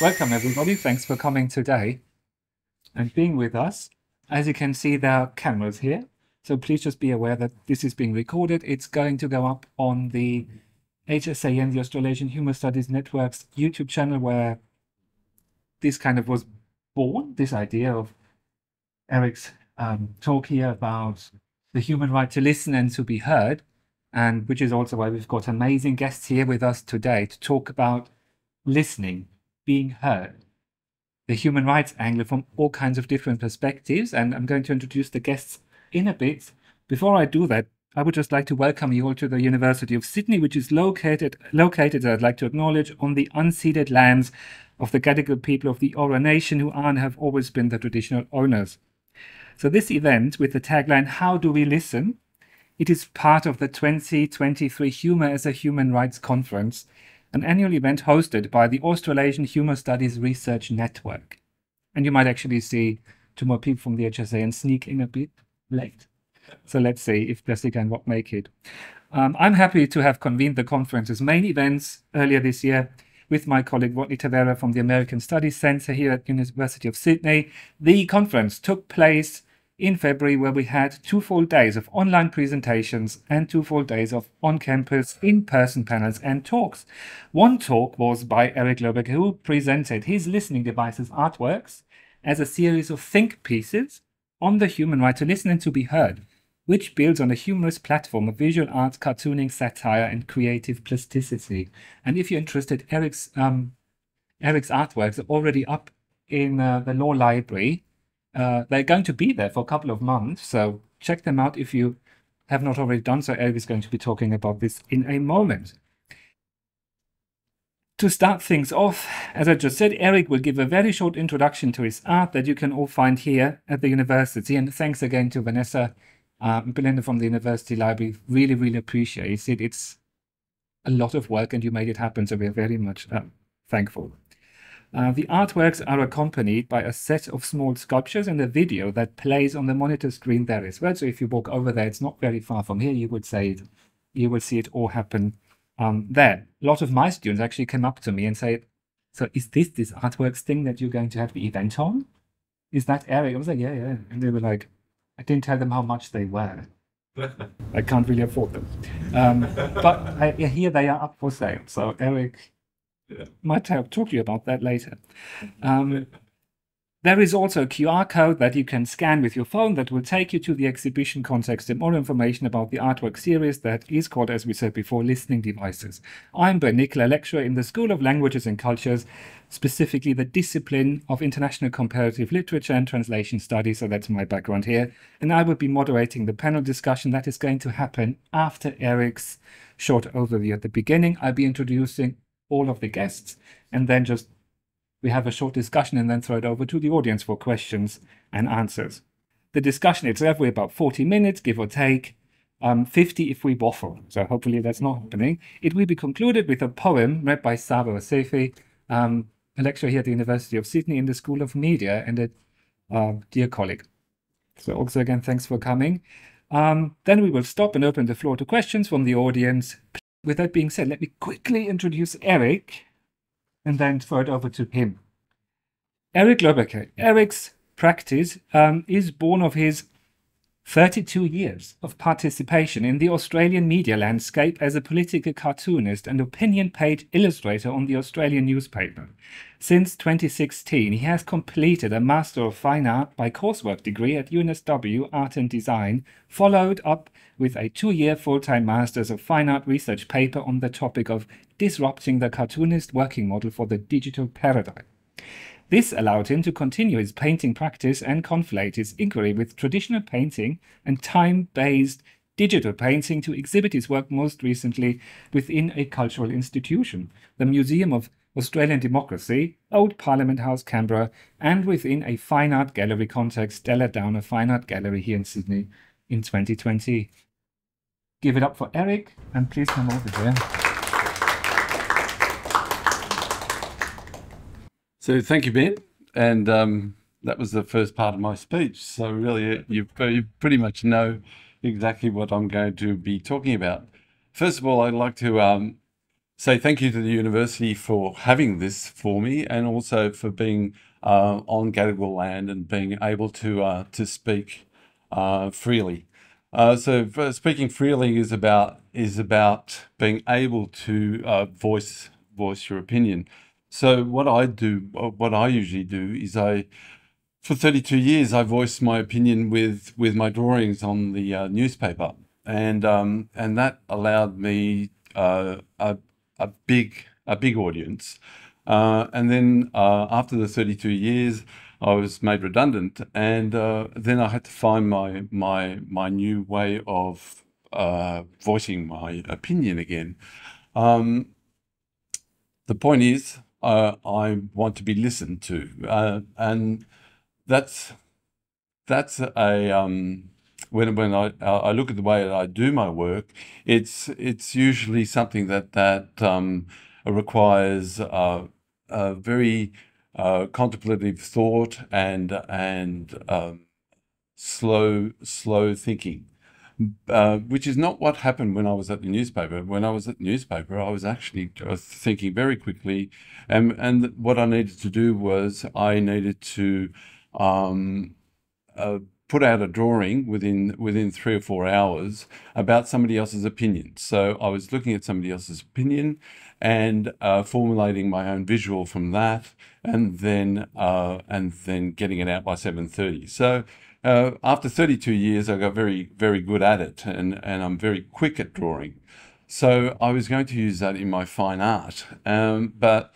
Welcome, everybody. Thanks for coming today and being with us. As you can see, there are cameras here. So please just be aware that this is being recorded. It's going to go up on the HSAN, the Australasian Human Studies Network's YouTube channel, where this kind of was born, this idea of Eric's um, talk here about the human right to listen and to be heard, and which is also why we've got amazing guests here with us today to talk about listening, being heard, the human rights angle from all kinds of different perspectives. And I'm going to introduce the guests in a bit. Before I do that, I would just like to welcome you all to the University of Sydney, which is located, located, I'd like to acknowledge, on the unceded lands of the Gadigal people of the Eora Nation, who are and have always been the traditional owners. So this event with the tagline, How Do We Listen? It is part of the 2023 Humour as a Human Rights Conference, an annual event hosted by the Australasian Humour Studies Research Network. And you might actually see two more people from the HSAN sneak in a bit late. So let's see if Jessica and Rob make it. Um, I'm happy to have convened the conference's main events earlier this year with my colleague Rodney Taveira from the American Studies Centre here at University of Sydney. The conference took place in February where we had two full days of online presentations and two full days of on-campus in-person panels and talks. One talk was by Eric Löbbecke who presented his listening devices artworks as a series of think pieces on the human right to listen and to be heard, which builds on a humorous platform of visual arts, cartooning, satire, and creative plasticity. And if you're interested, Eric's um, Eric's artworks are already up in uh, the law library uh, they're going to be there for a couple of months, so check them out if you have not already done so. Eric is going to be talking about this in a moment. To start things off, as I just said, Eric will give a very short introduction to his art that you can all find here at the university. And thanks again to Vanessa uh, Belinda from the University Library. Really, really appreciate it. It's a lot of work and you made it happen, so we're very much uh, thankful. Uh, the artworks are accompanied by a set of small sculptures and a video that plays on the monitor screen there as well. So if you walk over there, it's not very far from here. You would say it, you will see it all happen um, there. A lot of my students actually came up to me and said, "So is this this artworks thing that you're going to have the event on? Is that area?" I was like, "Yeah, yeah," and they were like, "I didn't tell them how much they were." I can't really afford them, um, but I, here they are up for sale. So Eric. Might talk to you about that later. Um, there is also a QR code that you can scan with your phone that will take you to the exhibition context and more information about the artwork series that is called, as we said before, Listening Devices. I'm Ben Nickl, lecturer in the School of Languages and Cultures, specifically the discipline of International Comparative Literature and Translation Studies, so that's my background here. And I will be moderating the panel discussion that is going to happen after Eric's short overview at the beginning. I'll be introducing all of the guests, and then just we have a short discussion and then throw it over to the audience for questions and answers. The discussion itself, we're about 40 minutes, give or take, um, 50 if we waffle. So hopefully that's not happening. It will be concluded with a poem read by Saba Vasefi, um, a lecturer here at the University of Sydney in the School of Media and a uh, dear colleague. So also again, thanks for coming. Um, then we will stop and open the floor to questions from the audience with that being said, let me quickly introduce Eric and then throw it over to him. Eric Löbbecke. Eric's practice um, is born of his 32 years of participation in the Australian media landscape as a political cartoonist and opinion page illustrator on the Australian newspaper. Since 2016, he has completed a Master of Fine Art by coursework degree at UNSW Art and Design, followed up with a two-year full-time Masters of Fine Art research paper on the topic of disrupting the cartoonist working model for the digital paradigm. This allowed him to continue his painting practice and conflate his inquiry with traditional painting and time-based digital painting to exhibit his work most recently within a cultural institution, the Museum of Australian Democracy, Old Parliament House, Canberra, and within a fine art gallery context, Stella Downer Fine Art Gallery here in Sydney in 2020. Give it up for Eric, and please come over here. So thank you, Ben. And um, that was the first part of my speech. So really, you, you pretty much know exactly what I'm going to be talking about. First of all, I'd like to um, say thank you to the university for having this for me and also for being uh, on Gadigal land and being able to uh, to speak uh, freely. Uh, so speaking freely is about is about being able to uh, voice voice your opinion. So what I do, what I usually do, is I for 32 years I voiced my opinion with with my drawings on the uh, newspaper, and um, and that allowed me a a big a big audience. Uh, and then uh, after the 32 years, I was made redundant, and uh, then I had to find my my my new way of uh, voicing my opinion again. Um, the point is, uh, I want to be listened to, uh, and that's that's a um, when when I I look at the way that I do my work, it's it's usually something that that um, requires a very uh, contemplative thought and and um, slow slow thinking, uh, which is not what happened when I was at the newspaper. When I was at the newspaper, I was actually uh, thinking very quickly, and and what I needed to do was I needed to um, uh, put out a drawing within within three or four hours about somebody else's opinion. So I was looking at somebody else's opinion and uh, formulating my own visual from that, and then uh, and then getting it out by seven thirty. So. Uh, after 32 years, I got very, very good at it, and, and I'm very quick at drawing. So I was going to use that in my fine art, um, but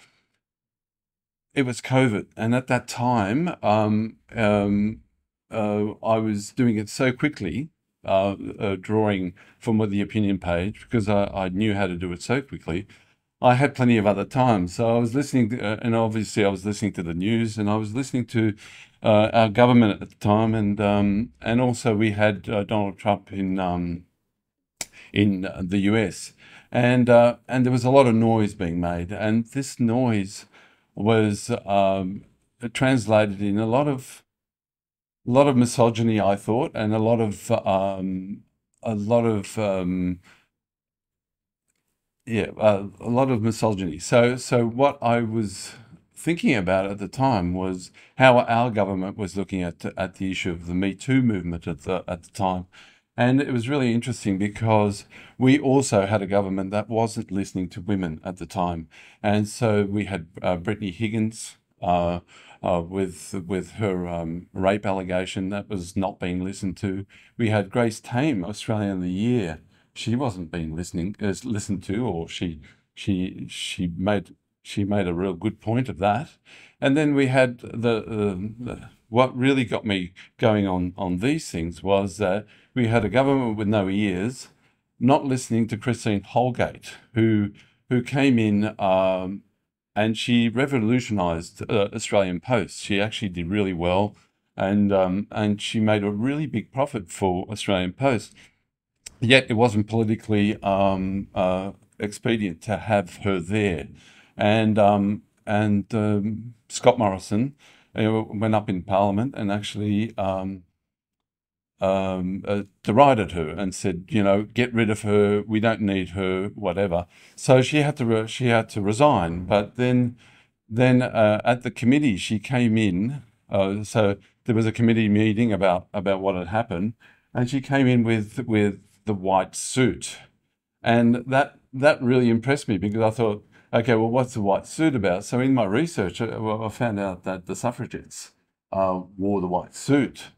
it was COVID, and at that time, um, um, uh, I was doing it so quickly, uh, uh, drawing from the opinion page, because I, I, knew how to do it so quickly. I had plenty of other time. So I was listening, to, uh, and obviously I was listening to the news, and I was listening to uh, our government at the time, and um, and also we had uh, Donald Trump in um, in the US, and and there was a lot of noise being made, and this noise was um, translated in a lot of a lot of misogyny, I thought, and a lot of um, a lot of um, yeah, uh, a lot of misogyny. So, so what I was thinking about at the time was how our government was looking at at the issue of the Me Too movement at the at the time. And it was really interesting because we also had a government that wasn't listening to women at the time. And so we had uh, Brittany Higgins, uh, uh, with with her um, rape allegation that was not being listened to. We had Grace Tame, Australian of the Year. She wasn't being listening uh, listened to, or she she she made she made a real good point of that. And then we had the, the what really got me going on on these things was that we had a government with no ears, not listening to Christine Holgate, who who came in um, and she revolutionized uh, Australian Post. She actually did really well, and um, and she made a really big profit for Australian Post. Yet it wasn't politically um, uh, expedient to have her there, and um, and um, Scott Morrison uh, went up in Parliament and actually um, um, uh, derided her and said, you know, get rid of her. We don't need her. Whatever. So she had to she had to resign. But then then uh, at the committee she came in. Uh, so there was a committee meeting about about what had happened, and she came in with with the white suit, and that that really impressed me because I thought, okay, well, what's the white suit about? So in my research, I, uh, I found out that the suffragettes uh, wore the white suit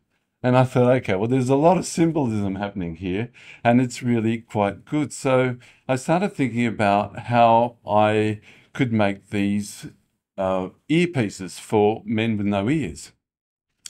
and I thought, okay, well, there's a lot of symbolism happening here, and it's really quite good. So I started thinking about how I could make these uh, earpieces for men with no ears.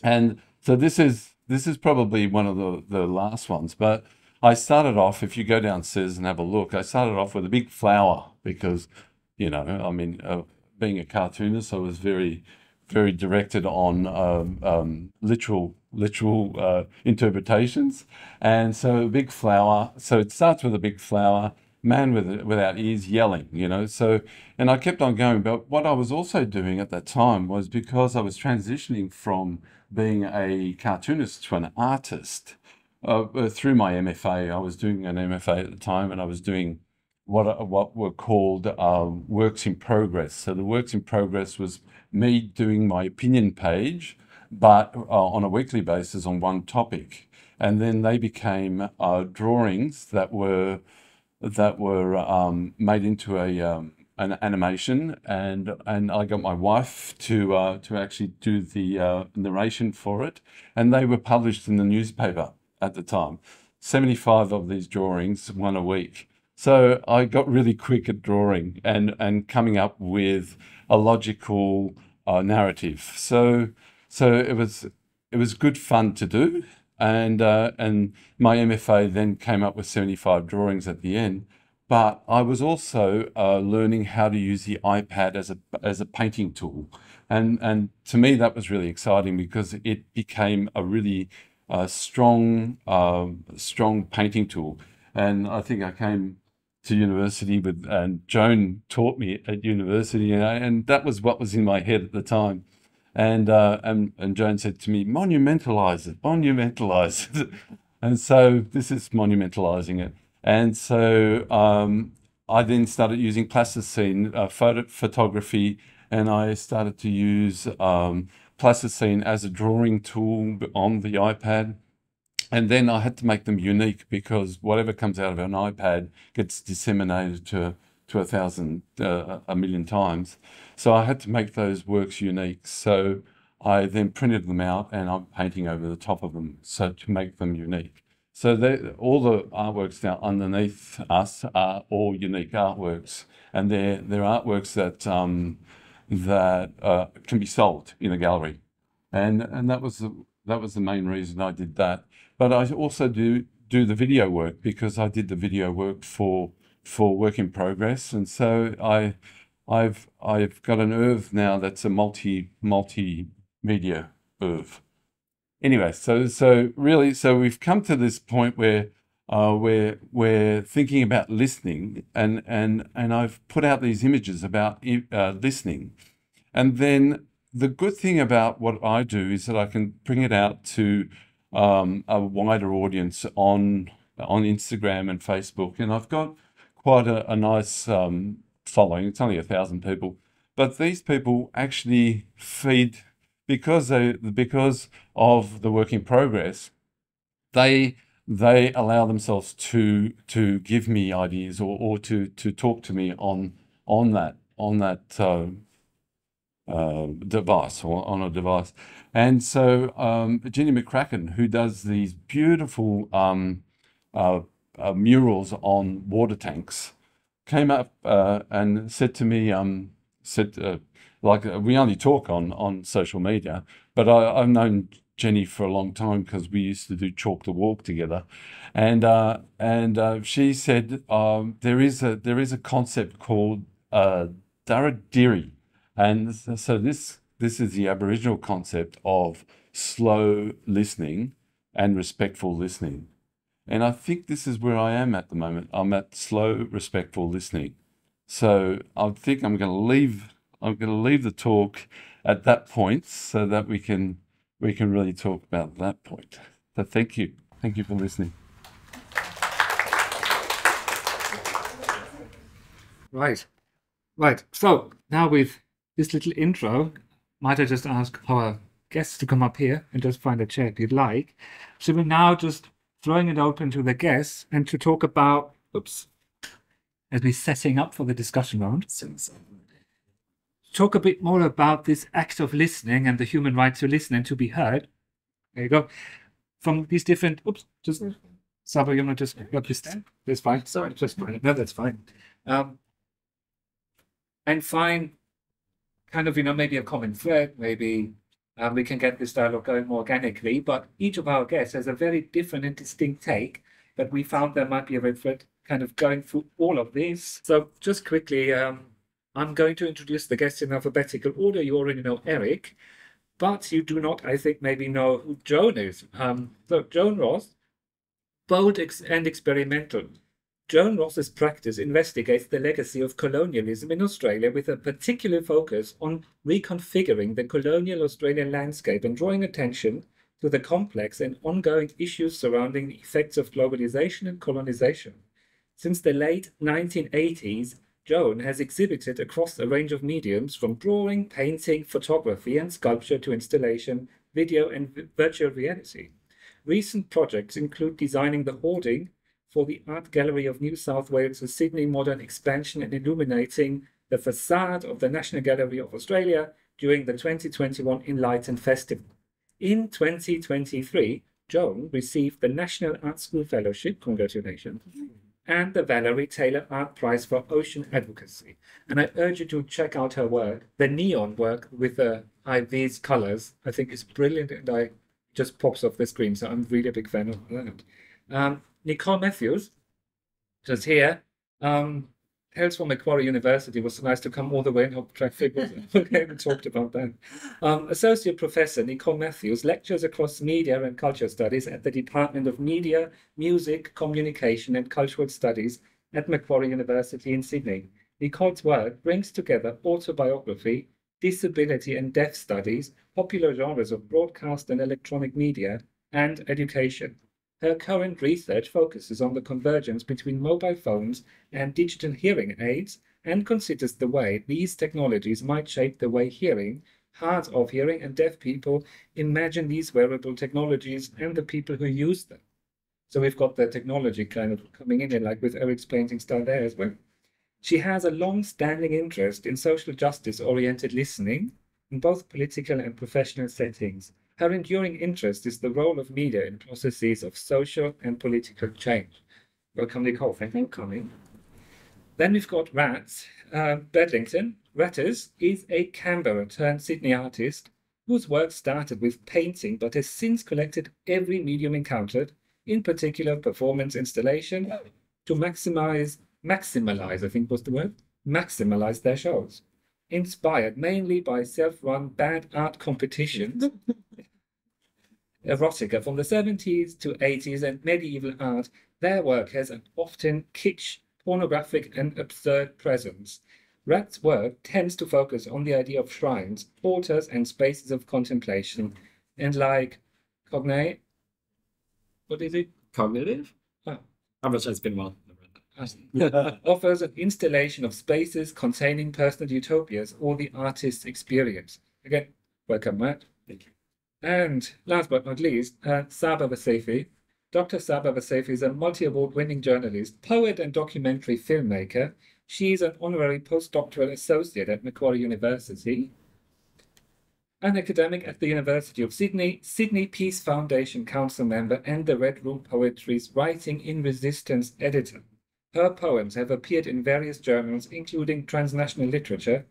And so this is this is probably one of the, the last ones, but I started off, if you go downstairs and have a look, I started off with a big flower because, you know, I mean, uh, being a cartoonist, I was very, very directed on um, um, literal literal uh, interpretations. And so a big flower. So it starts with a big flower, man with without ears yelling, you know. So and I kept on going. But what I was also doing at that time was because I was transitioning from being a cartoonist to an artist. Uh, uh through my MFA, I was doing an MFA at the time, and I was doing what what were called um, works in progress. So the works in progress was me doing my opinion page, but uh, on a weekly basis on one topic, and then they became uh, drawings that were that were um, made into a um, an animation, and and I got my wife to uh, to actually do the uh, narration for it, and they were published in the newspaper at the time. Seventy five of these drawings, one a week. So I got really quick at drawing and and coming up with a logical uh, narrative. So so it was it was good fun to do, and uh, and my MFA then came up with seventy five drawings at the end but I was also uh, learning how to use the iPad as a as a painting tool, and and to me that was really exciting because it became a really uh, strong uh, strong painting tool, and I think I came to university with and Joan taught me at university, and, I, and that was what was in my head at the time. And, uh, and and Joan said to me, "Monumentalize it, monumentalize it," and so this is monumentalizing it. And so um, I then started using plasticine uh, photo photography, and I started to use um, plasticine as a drawing tool on the iPad. And then I had to make them unique because whatever comes out of an iPad gets disseminated to to a thousand, uh, a million times. So I had to make those works unique. So I then printed them out and I'm painting over the top of them so to make them unique. So they, all the artworks now underneath us are all unique artworks, and they're they're artworks that um, that uh, can be sold in a gallery, and and that was the, that was the main reason I did that. But I also do do the video work because I did the video work for for work in progress, and so I I've I've got an oeuvre now that's a multi multi media oeuvre. Anyway, so so really, so we've come to this point where uh, we're we're thinking about listening, and and and I've put out these images about uh, listening, and then the good thing about what I do is that I can bring it out to um, a wider audience on on Instagram and Facebook, and I've got quite a, a nice um, following. It's only a thousand people, but these people actually feed because they because of the work in progress, they they allow themselves to to give me ideas or, or to to talk to me on on that on that uh, uh, device or on a device. And so um, Jenny McCracken, who does these beautiful um, uh, uh murals on water tanks, came up uh, and said to me, um, said uh, like we only talk on on social media, but I, have known Jenny for a long time because we used to do chalk the walk together, and uh, and uh, she said um, there is a there is a concept called uh, Dadirri, and so this this is the Aboriginal concept of slow listening and respectful listening. And I think this is where I am at the moment. I'm at slow, respectful listening. So I think I'm going to leave I'm going to leave the talk at that point so that we can we can really talk about that point. So thank you. Thank you for listening. Right. Right. So now with this little intro, might I just ask our guests to come up here and just find a chair if you'd like. So we're now just throwing it open to the guests and to talk about oops as we're setting up for the discussion round talk a bit more about this act of listening and the human right to listen and to be heard. There you go. From these different, oops, just Saba, you want to just grab this? That's fine. Sorry, just fine. No, that's fine. Um, and find kind of, you know, maybe a common thread, maybe um, we can get this dialogue going more organically. But each of our guests has a very different and distinct take. But we found there might be a red thread kind of going through all of these. So just quickly, um, I'm going to introduce the guests in alphabetical order. You already know Eric, but you do not, I think, maybe know who Joan is. Um, so Joan Ross, bold ex and experimental. Joan Ross's practice investigates the legacy of colonialism in Australia with a particular focus on reconfiguring the colonial Australian landscape and drawing attention to the complex and ongoing issues surrounding the effects of globalization and colonization. Since the late 1980s, Joan has exhibited across a range of mediums from drawing, painting, photography, and sculpture to installation, video, and virtual reality. Recent projects include designing the hoarding for the Art Gallery of New South Wales' Sydney Modern Expansion and illuminating the facade of the National Gallery of Australia during the 2021 Enlighten Festival. In 2023, Joan received the National Art School Fellowship, congratulations, and the Valerie Taylor Art Prize for Ocean Advocacy. And I urge you to check out her work. The neon work with the IV's colors, I think is brilliant and I just pops off the screen. So I'm really a big fan of that. Um, Nicole Matthews, just here, um, hails from Macquarie University. It was nice to come all the way and help track figures. we haven't talked about that. Um, Associate Professor Nicole Matthews lectures across media and culture studies at the Department of Media, Music, Communication and Cultural Studies at Macquarie University in Sydney. Nicole's work brings together autobiography, disability and deaf studies, popular genres of broadcast and electronic media, and education. Her current research focuses on the convergence between mobile phones and digital hearing aids and considers the way these technologies might shape the way hearing, hard of hearing, and deaf people imagine these wearable technologies and the people who use them. So we've got the technology kind of coming in, like with Eric's painting style there as well. She has a long-standing interest in social justice-oriented listening in both political and professional settings her enduring interest is the role of media in processes of social and political change. Welcome, Nicole. Thank you for coming. Then we've got Rats. Uh, Bedlington. Ratters is a Canberra turned Sydney artist whose work started with painting but has since collected every medium encountered, in particular performance installation, to maximize, maximalize, I think was the word, maximalize their shows. Inspired mainly by self-run bad art competitions erotica from the 70s to 80s and medieval art, their work has an often kitsch, pornographic, and absurd presence. Rat's work tends to focus on the idea of shrines, altars, and spaces of contemplation, and like cognate, what is it? Cognitive? Oh. I'm not sure it's been well. Ah. offers an installation of spaces containing personal utopias or the artist's experience. Again, welcome, Matt. Thank you. And last but not least, uh, Saba Vasefi. Dr. Saba Vasefi is a multi-award winning journalist, poet and documentary filmmaker. She is an honorary postdoctoral associate at Macquarie University, an academic at the University of Sydney, Sydney Peace Foundation Council member, and the Red Room Poetry's Writing in Resistance editor. Her poems have appeared in various journals, including Transnational Literature,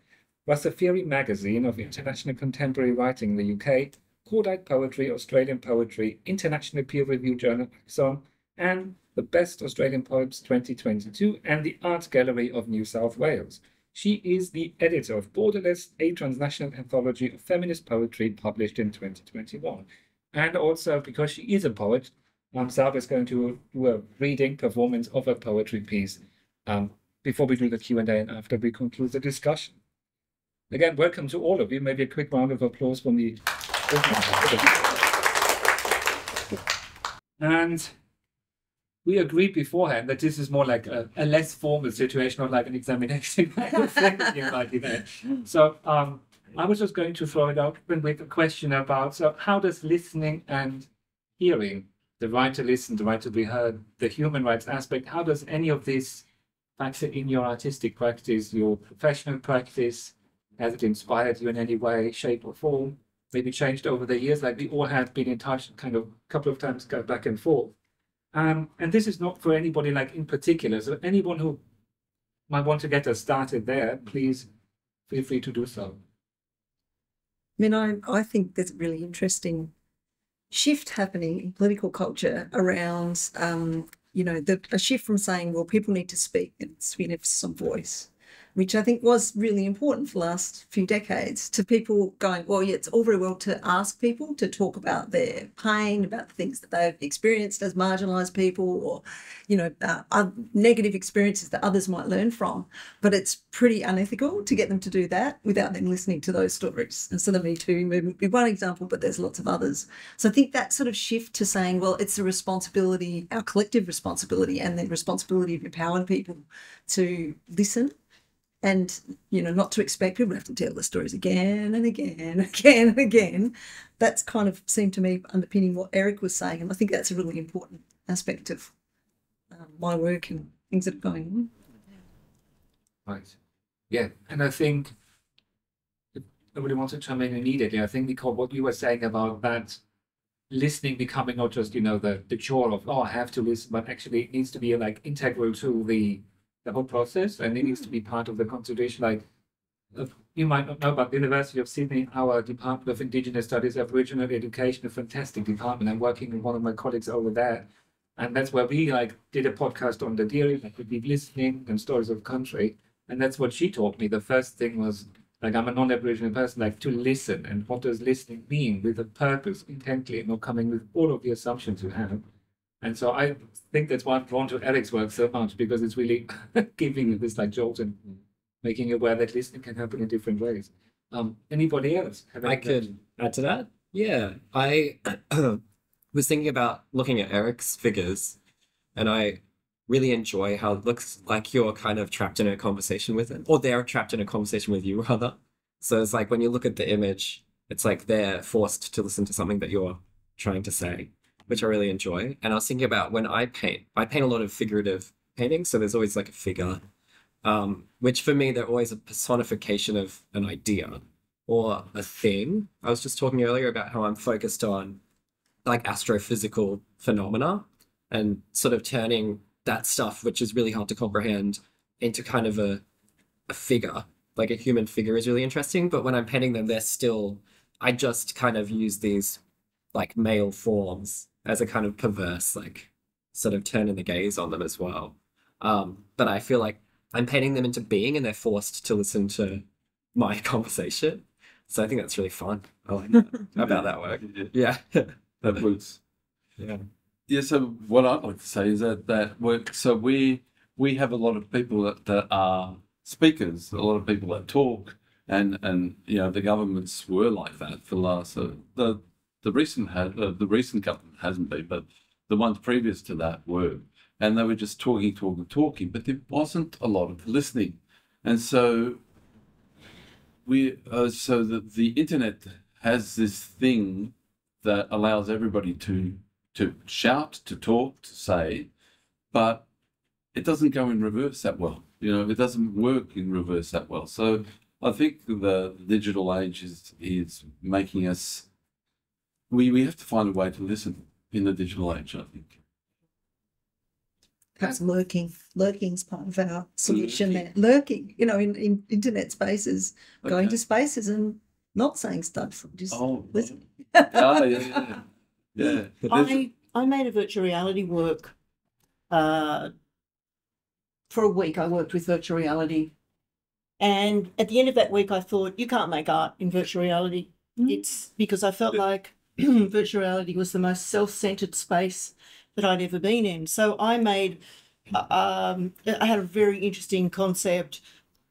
Wasafiri Magazine of International Contemporary Writing in the UK, Cordite Poetry, Australian Poetry, International Peer Review Journal Axon, and the Best Australian Poems 2022 and the Art Gallery of New South Wales. She is the editor of Borderless, a transnational anthology of feminist poetry published in 2021. And also, because she is a poet, um, is going to do a reading performance of a poetry piece um, before we do the Q&A and after we conclude the discussion. Again, welcome to all of you. Maybe a quick round of applause for me and we agreed beforehand that this is more like a, a less formal situation, not like an examination. so um, I was just going to throw it out with a question about so how does listening and hearing, the right to listen, the right to be heard, the human rights aspect, how does any of this factor in your artistic practice, your professional practice? Has it inspired you in any way, shape, or form? Maybe changed over the years. Like we all have been in touch kind of a couple of times, go back and forth. Um, and this is not for anybody like in particular. So anyone who might want to get us started there, please feel free to do so. I mean, I, I think there's a really interesting shift happening in political culture around, um, you know, the, a shift from saying, well, people need to speak and we need some voice, which I think was really important for the last few decades to people going, well, yeah, it's all very well to ask people to talk about their pain, about the things that they've experienced as marginalised people or, you know, uh, negative experiences that others might learn from. But it's pretty unethical to get them to do that without them listening to those stories. And so the Me Too movement would be one example, but there's lots of others. So I think that sort of shift to saying, well, it's a responsibility, our collective responsibility and the responsibility of empowering people to listen and you know not to expect people to have to tell the stories again and again again and again. That's kind of seemed to me underpinning what eric was saying and i think that's a really important aspect of um, my work and things that are going on. Right. Yeah and i think nobody wants to chime in immediately i think because what you were saying about that listening becoming not just you know the the chore of oh i have to listen but actually it needs to be like integral to the the whole process, and it needs to be part of the consultation. Like you might not know, but the University of Sydney, our Department of Indigenous Studies, Aboriginal Education, a fantastic department. I'm working with one of my colleagues over there, and that's where we like did a podcast on Dadirri, like with deep listening and stories of country. And that's what she taught me. The first thing was like I'm a non-Aboriginal person, like to listen, and what does listening mean with a purpose, intently, not coming with all of the assumptions you have. And so I think that's why I'm drawn to Eric's work so much because it's really giving you this like jolt and making you aware that listening can happen in different ways. Um, anybody else? I could add to that. Yeah, I was thinking about looking at Eric's figures, and I really enjoy how it looks like you're kind of trapped in a conversation with it, or they're trapped in a conversation with you, rather. So it's like when you look at the image, it's like they're forced to listen to something that you're trying to say which I really enjoy. And I was thinking about when I paint, I paint a lot of figurative paintings. So there's always like a figure, um, which for me, they're always a personification of an idea or a thing. I was just talking earlier about how I'm focused on like astrophysical phenomena and sort of turning that stuff, which is really hard to comprehend, into kind of a, a figure. Like a human figure is really interesting, but when I'm painting them, they're still, I just kind of use these like male forms as a kind of perverse, like sort of turning the gaze on them as well. Um, but I feel like I'm painting them into being and they're forced to listen to my conversation. So I think that's really fun. I like that about that work. Yeah. that was yeah. Yeah, so what I'd like to say is that that work so we we have a lot of people that, that are speakers, a lot of people that talk and and you know the governments were like that for the last uh, the the recent had uh, the recent government hasn't been, but the ones previous to that were, and they were just talking, talking, talking, but there wasn't a lot of listening, and so we uh, so the the internet has this thing that allows everybody to to shout, to talk, to say, but it doesn't go in reverse that well. You know, it doesn't work in reverse that well. So I think the digital age is is making us we, we have to find a way to listen in the digital age, I think. Perhaps lurking. Lurking is part of our solution lurking. there. Lurking, you know, in, in internet spaces, okay. going to spaces and not saying stuff, just oh, listening. oh, yeah, yeah. yeah. I, I made a virtual reality work uh, for a week. I worked with virtual reality. And at the end of that week, I thought, you can't make art in virtual reality. Mm. It's because I felt like virtual reality was the most self-centered space that I'd ever been in. So I made, uh, um, I had a very interesting concept,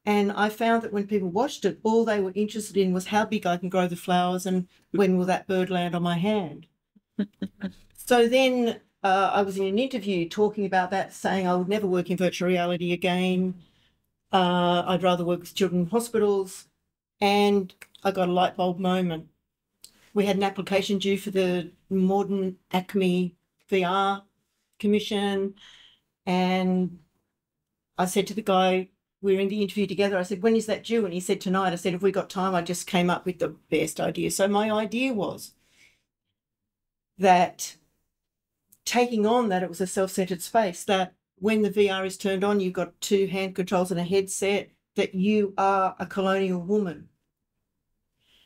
and I found that when people watched it, all they were interested in was how big I can grow the flowers and when will that bird land on my hand. so then uh, I was in an interview talking about that, saying I would never work in virtual reality again. Uh, I'd rather work with children in hospitals. And I got a light bulb moment we had an application due for the Mordant ACMI VR Commission. And I said to the guy, we were in the interview together. I said, when is that due? And he said, tonight. I said, if we got time, I just came up with the best idea. So my idea was that taking on that it was a self-centered space, that when the VR is turned on, you've got two hand controls and a headset, that you are a colonial woman.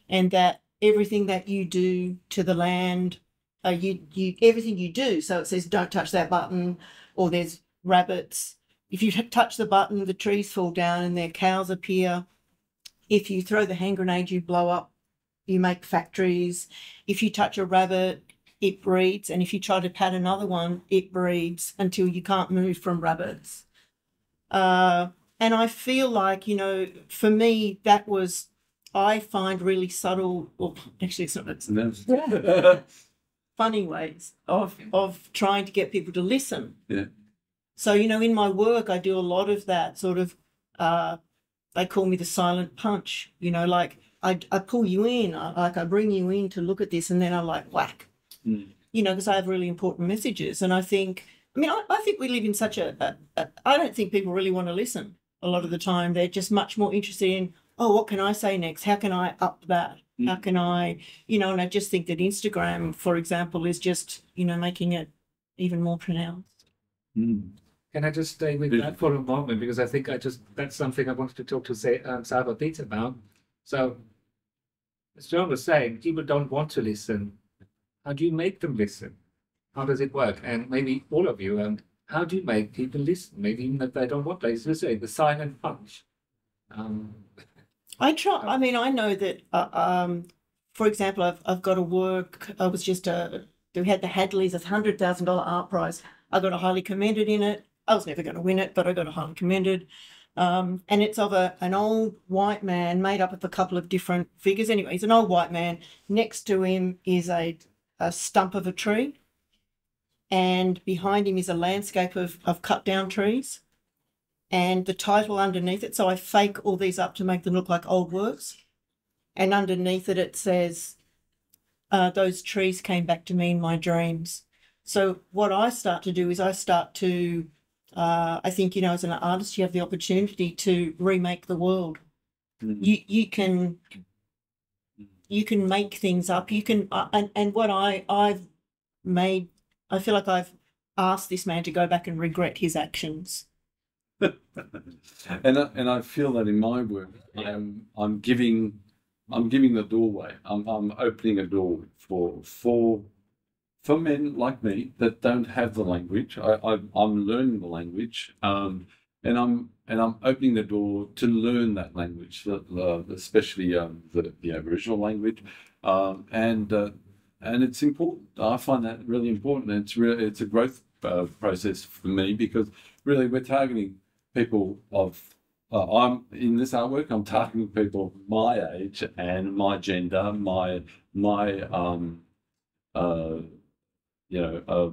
And that everything that you do to the land, uh, you you everything you do. So it says don't touch that button, or there's rabbits, if you touch the button, the trees fall down and their cows appear. If you throw the hand grenade, you blow up. You make factories. If you touch a rabbit, it breeds. And if you try to pat another one, it breeds until you can't move from rabbits. Uh, and I feel like, you know, for me, that was, I find really subtle, well, actually, it's not, it's funny ways of, of trying to get people to listen. Yeah. So, you know, in my work, I do a lot of that sort of, uh, they call me the silent punch, you know, like I, I pull you in, I, like I bring you in to look at this and then I like whack, Mm. you know, because I have really important messages. And I think, I mean, I, I think we live in such a, a, a, I don't think people really want to listen a lot of the time. They're just much more interested in, oh, what can I say next? How can I up that? How can I, you know, and I just think that Instagram, for example, is just, you know, making it even more pronounced. Mm. Can I just stay with that for a moment because I think I just that's something I wanted to talk to say um, Sarah Beats about. So, as Joan was saying, people don't want to listen. How do you make them listen? How does it work? And maybe all of you, um, how do you make people listen? Maybe even if they don't want to listen, the silent punch. Um, I try. I mean, I know that. Uh, um, for example, I've I've got a work. I was just uh, we had the Hadley's, a hundred thousand dollar art prize. I got a highly commended in it. I was never going to win it, but I got a highly commended. Um, and it's of a an old white man made up of a couple of different figures. Anyway, he's an old white man. Next to him is a a stump of a tree, and behind him is a landscape of of cut down trees and the title underneath it. So I fake all these up to make them look like old works. And underneath it, it says, uh, Those trees came back to me in my dreams. So what I start to do is I start to, uh, I think, you know, as an artist, you have the opportunity to remake the world. Mm. You, you can. You can make things up. You can, uh, and and what I I've made, I feel like I've asked this man to go back and regret his actions. and I, and I feel that in my work, I'm I'm giving I'm giving the doorway. I'm I'm opening a door for for for men like me that don't have the language. I, I I'm learning the language, um, and I'm and I'm opening the door to learn that language, the, the, especially um, the the Aboriginal language, um, and uh, and it's important. I find that really important. It's really it's a growth uh, process for me because really we're targeting people of uh, I'm in this artwork. I'm targeting people my age and my gender, my my um uh you know uh,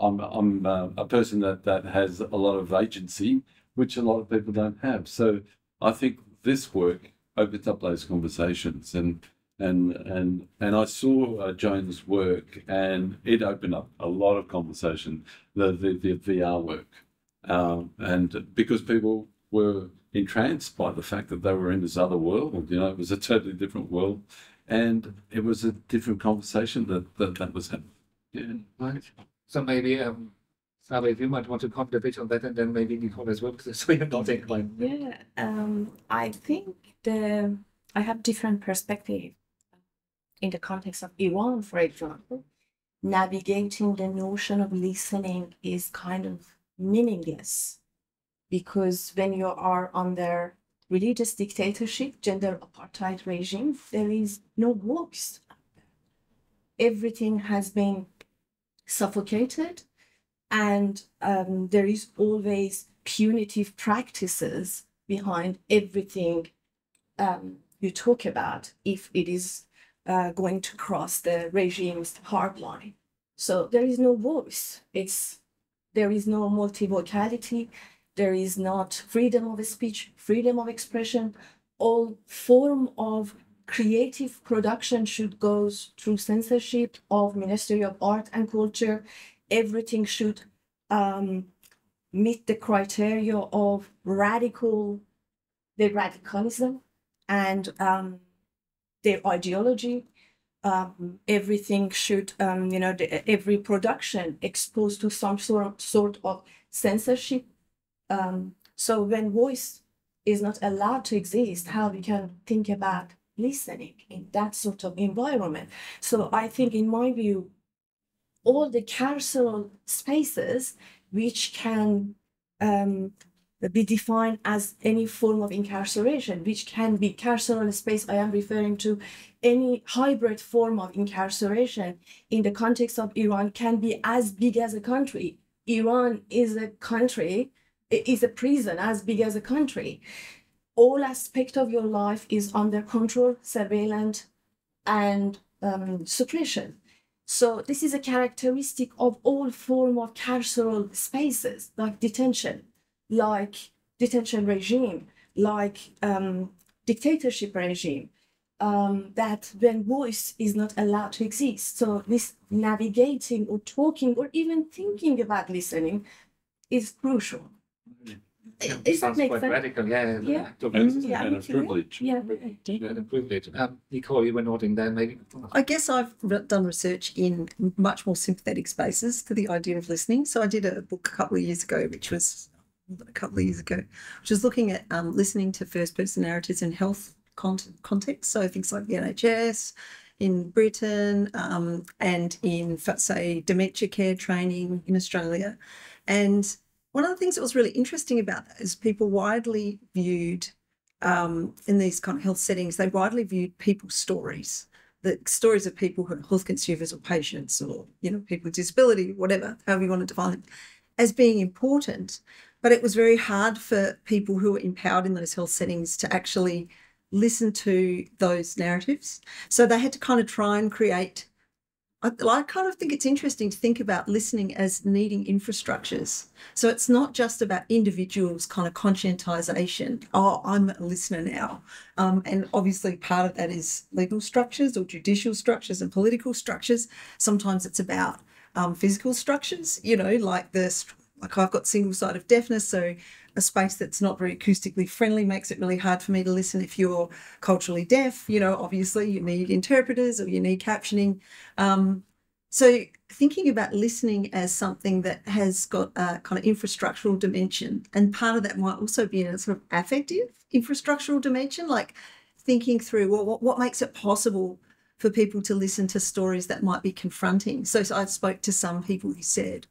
I'm I'm uh, a person that that has a lot of agency, which a lot of people don't have. So I think this work opens up those conversations and. And and and I saw uh, Joan's work, and it opened up a lot of conversation. The the, the VR work, um, and because people were entranced by the fact that they were in this other world, you know, it was a totally different world, and it was a different conversation that that, that was happening. Yeah. right. So maybe um, Saba, if you might want to comment a bit on that, and then maybe Nicole as well, because so you're nodding Yeah, um, I think the I have different perspective in the context of Iran, for example. Navigating the notion of listening is kind of meaningless because when you are under religious dictatorship, gender apartheid regime, there is no voice. Everything has been suffocated, and um, there is always punitive practices behind everything um, you talk about if it is uh, going to cross the regime's hard line. So there is no voice. It's there is no multivocality. There is not freedom of speech, freedom of expression. All form of creative production should go through censorship of Ministry of Art and Culture. Everything should um, meet the criteria of radical, the radicalism and um, their ideology. Um, everything should, um, you know, the, every production exposed to some sort sort of censorship. Um, so when voice is not allowed to exist, how we can think about listening in that sort of environment? So I think, in my view, all the carceral spaces which can um, be defined as any form of incarceration, which can be carceral space. I am referring to any hybrid form of incarceration in the context of Iran can be as big as a country. Iran is a country, is a prison as big as a country. All aspect of your life is under control, surveillance, and um, suppression. So this is a characteristic of all form of carceral spaces, like detention like detention regime, like um, dictatorship regime, um, that when voice is not allowed to exist. So this navigating or talking or even thinking about listening is crucial. Yeah, Is that sounds make quite sense? radical, yeah. Yeah. yeah. Talk And, Yeah, and a privilege. Yeah. Yeah, the privilege. Um, Nicole, you were nodding there, maybe. I guess I've done research in much more sympathetic spaces to the idea of listening. So I did a book a couple of years ago, which was more than a couple of years ago, which was looking at um, listening to first person narratives in health con- context. So things like the NHS in Britain um, and in, say, dementia care training in Australia. And one of the things that was really interesting about that is people widely viewed um, in these kind of health settings, they widely viewed people's stories the stories of people who are health consumers or patients or you know people with disability whatever however you want to define it as being important but it was very hard for people who were empowered in those health settings to actually listen to those narratives so they had to kind of try and create I, I kind of think it's interesting to think about listening as needing infrastructures. So it's not just about individuals kind of conscientization. Oh, I'm a listener now. Um, and obviously, part of that is legal structures or judicial structures and political structures. Sometimes it's about um, physical structures, you know, like the like I've got single side of deafness, so a space that's not very acoustically friendly makes it really hard for me to listen if you're culturally deaf. You know, obviously you need interpreters or you need captioning. Um, so thinking about listening as something that has got a kind of infrastructural dimension, and part of that might also be a sort of affective infrastructural dimension, like thinking through well, what, what makes it possible for people to listen to stories that might be confronting. So, so I spoke to some people who said,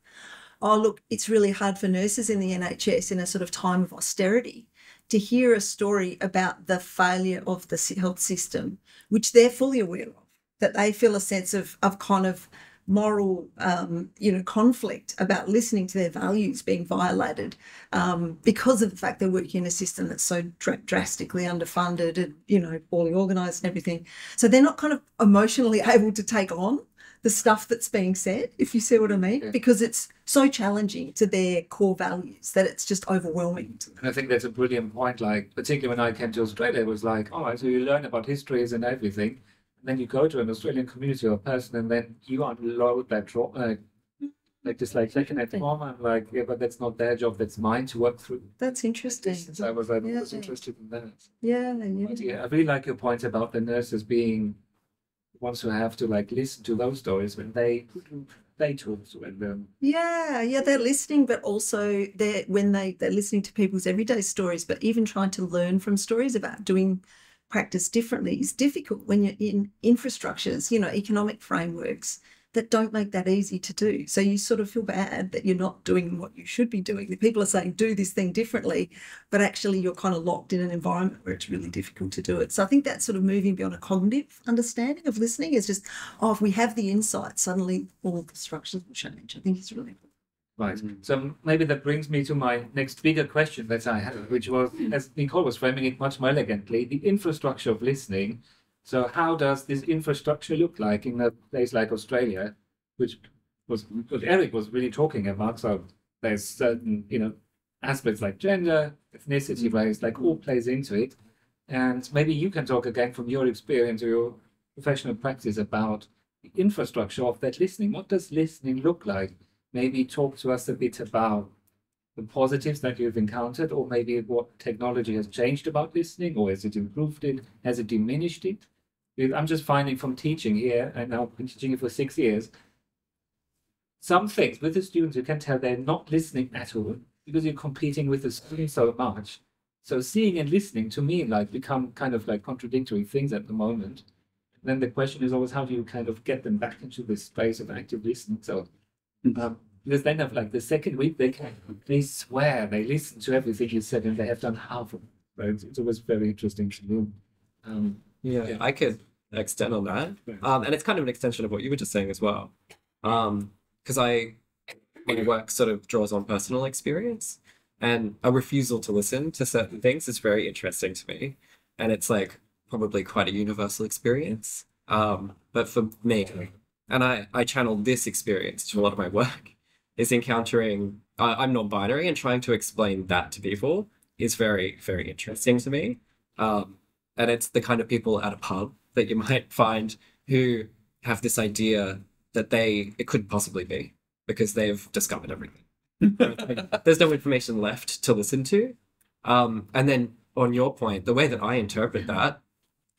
oh, look, it's really hard for nurses in the NHS in a sort of time of austerity to hear a story about the failure of the health system, which they're fully aware of, that they feel a sense of, of kind of moral, um, you know, conflict about listening to their values being violated um, because of the fact they're working in a system that's so dr- drastically underfunded and, you know, poorly organised and everything. So they're not kind of emotionally able to take on the stuff that's being said, if you see what I mean, Yeah. because it's so challenging to their core values that it's just overwhelming. And I think that's a brilliant point. Like, particularly when I came to Australia, it was like, all right, so you learn about histories and everything. And then you go to an Australian community or person, and then you unload that uh, trauma. Like, like just like looking at trauma, I'm like, yeah, but that's not their job. That's mine to work through. That's interesting. So I was, I was interested in that. Yeah, yeah. Yeah, I really like your point about the nurses being who have to like listen to those stories when they they talk to when um, Yeah, yeah, they're listening, but also they're when they they're listening to people's everyday stories, but even trying to learn from stories about doing practice differently is difficult when you're in infrastructures, you know, economic frameworks that don't make that easy to do. So you sort of feel bad that you're not doing what you should be doing. The people are saying do this thing differently, but actually you're kind of locked in an environment where it's really difficult to do it. So I think that sort of moving beyond a cognitive understanding of listening is just, oh, if we have the insight, suddenly all the structures will change. I think it's really important. right. So maybe that brings me to my next bigger question that I had, which was, as Nicole was framing it much more elegantly, the infrastructure of listening. So how does this infrastructure look like in a place like Australia, which was what Eric was really talking about? So there's certain, you know, aspects like gender, ethnicity, mm. race, like all plays into it. And maybe you can talk again from your experience or your professional practice about the infrastructure of that listening. What does listening look like? Maybe talk to us a bit about the positives that you've encountered, or maybe what technology has changed about listening, or has it improved it? Has it diminished it? Because I'm just finding from teaching here, and now I've been teaching it for six years, some things with the students you can tell they're not listening at all because you're competing with the students so much. So seeing and listening to me like become kind of like contradictory things at the moment. Then the question is always how do you kind of get them back into this space of active listening? So um, because then of like the second week they can they swear they listen to everything you said and they have done half of it. Right? It was very interesting to do. Um, Yeah, Yeah. I could extend on that. Um, and it's kind of an extension of what you were just saying as well. Um, because I, my work sort of draws on personal experience, and a refusal to listen to certain things is very interesting to me, and it's like probably quite a universal experience. Um, but for me, and I I channel this experience to a lot of my work, is encountering. I'm non-binary, and trying to explain that to people is very very interesting to me. Um, and it's the kind of people at a pub that you might find who have this idea that they it could possibly be because they've discovered everything. Like, There's no information left to listen to. Um, and then on your point, the way that I interpret that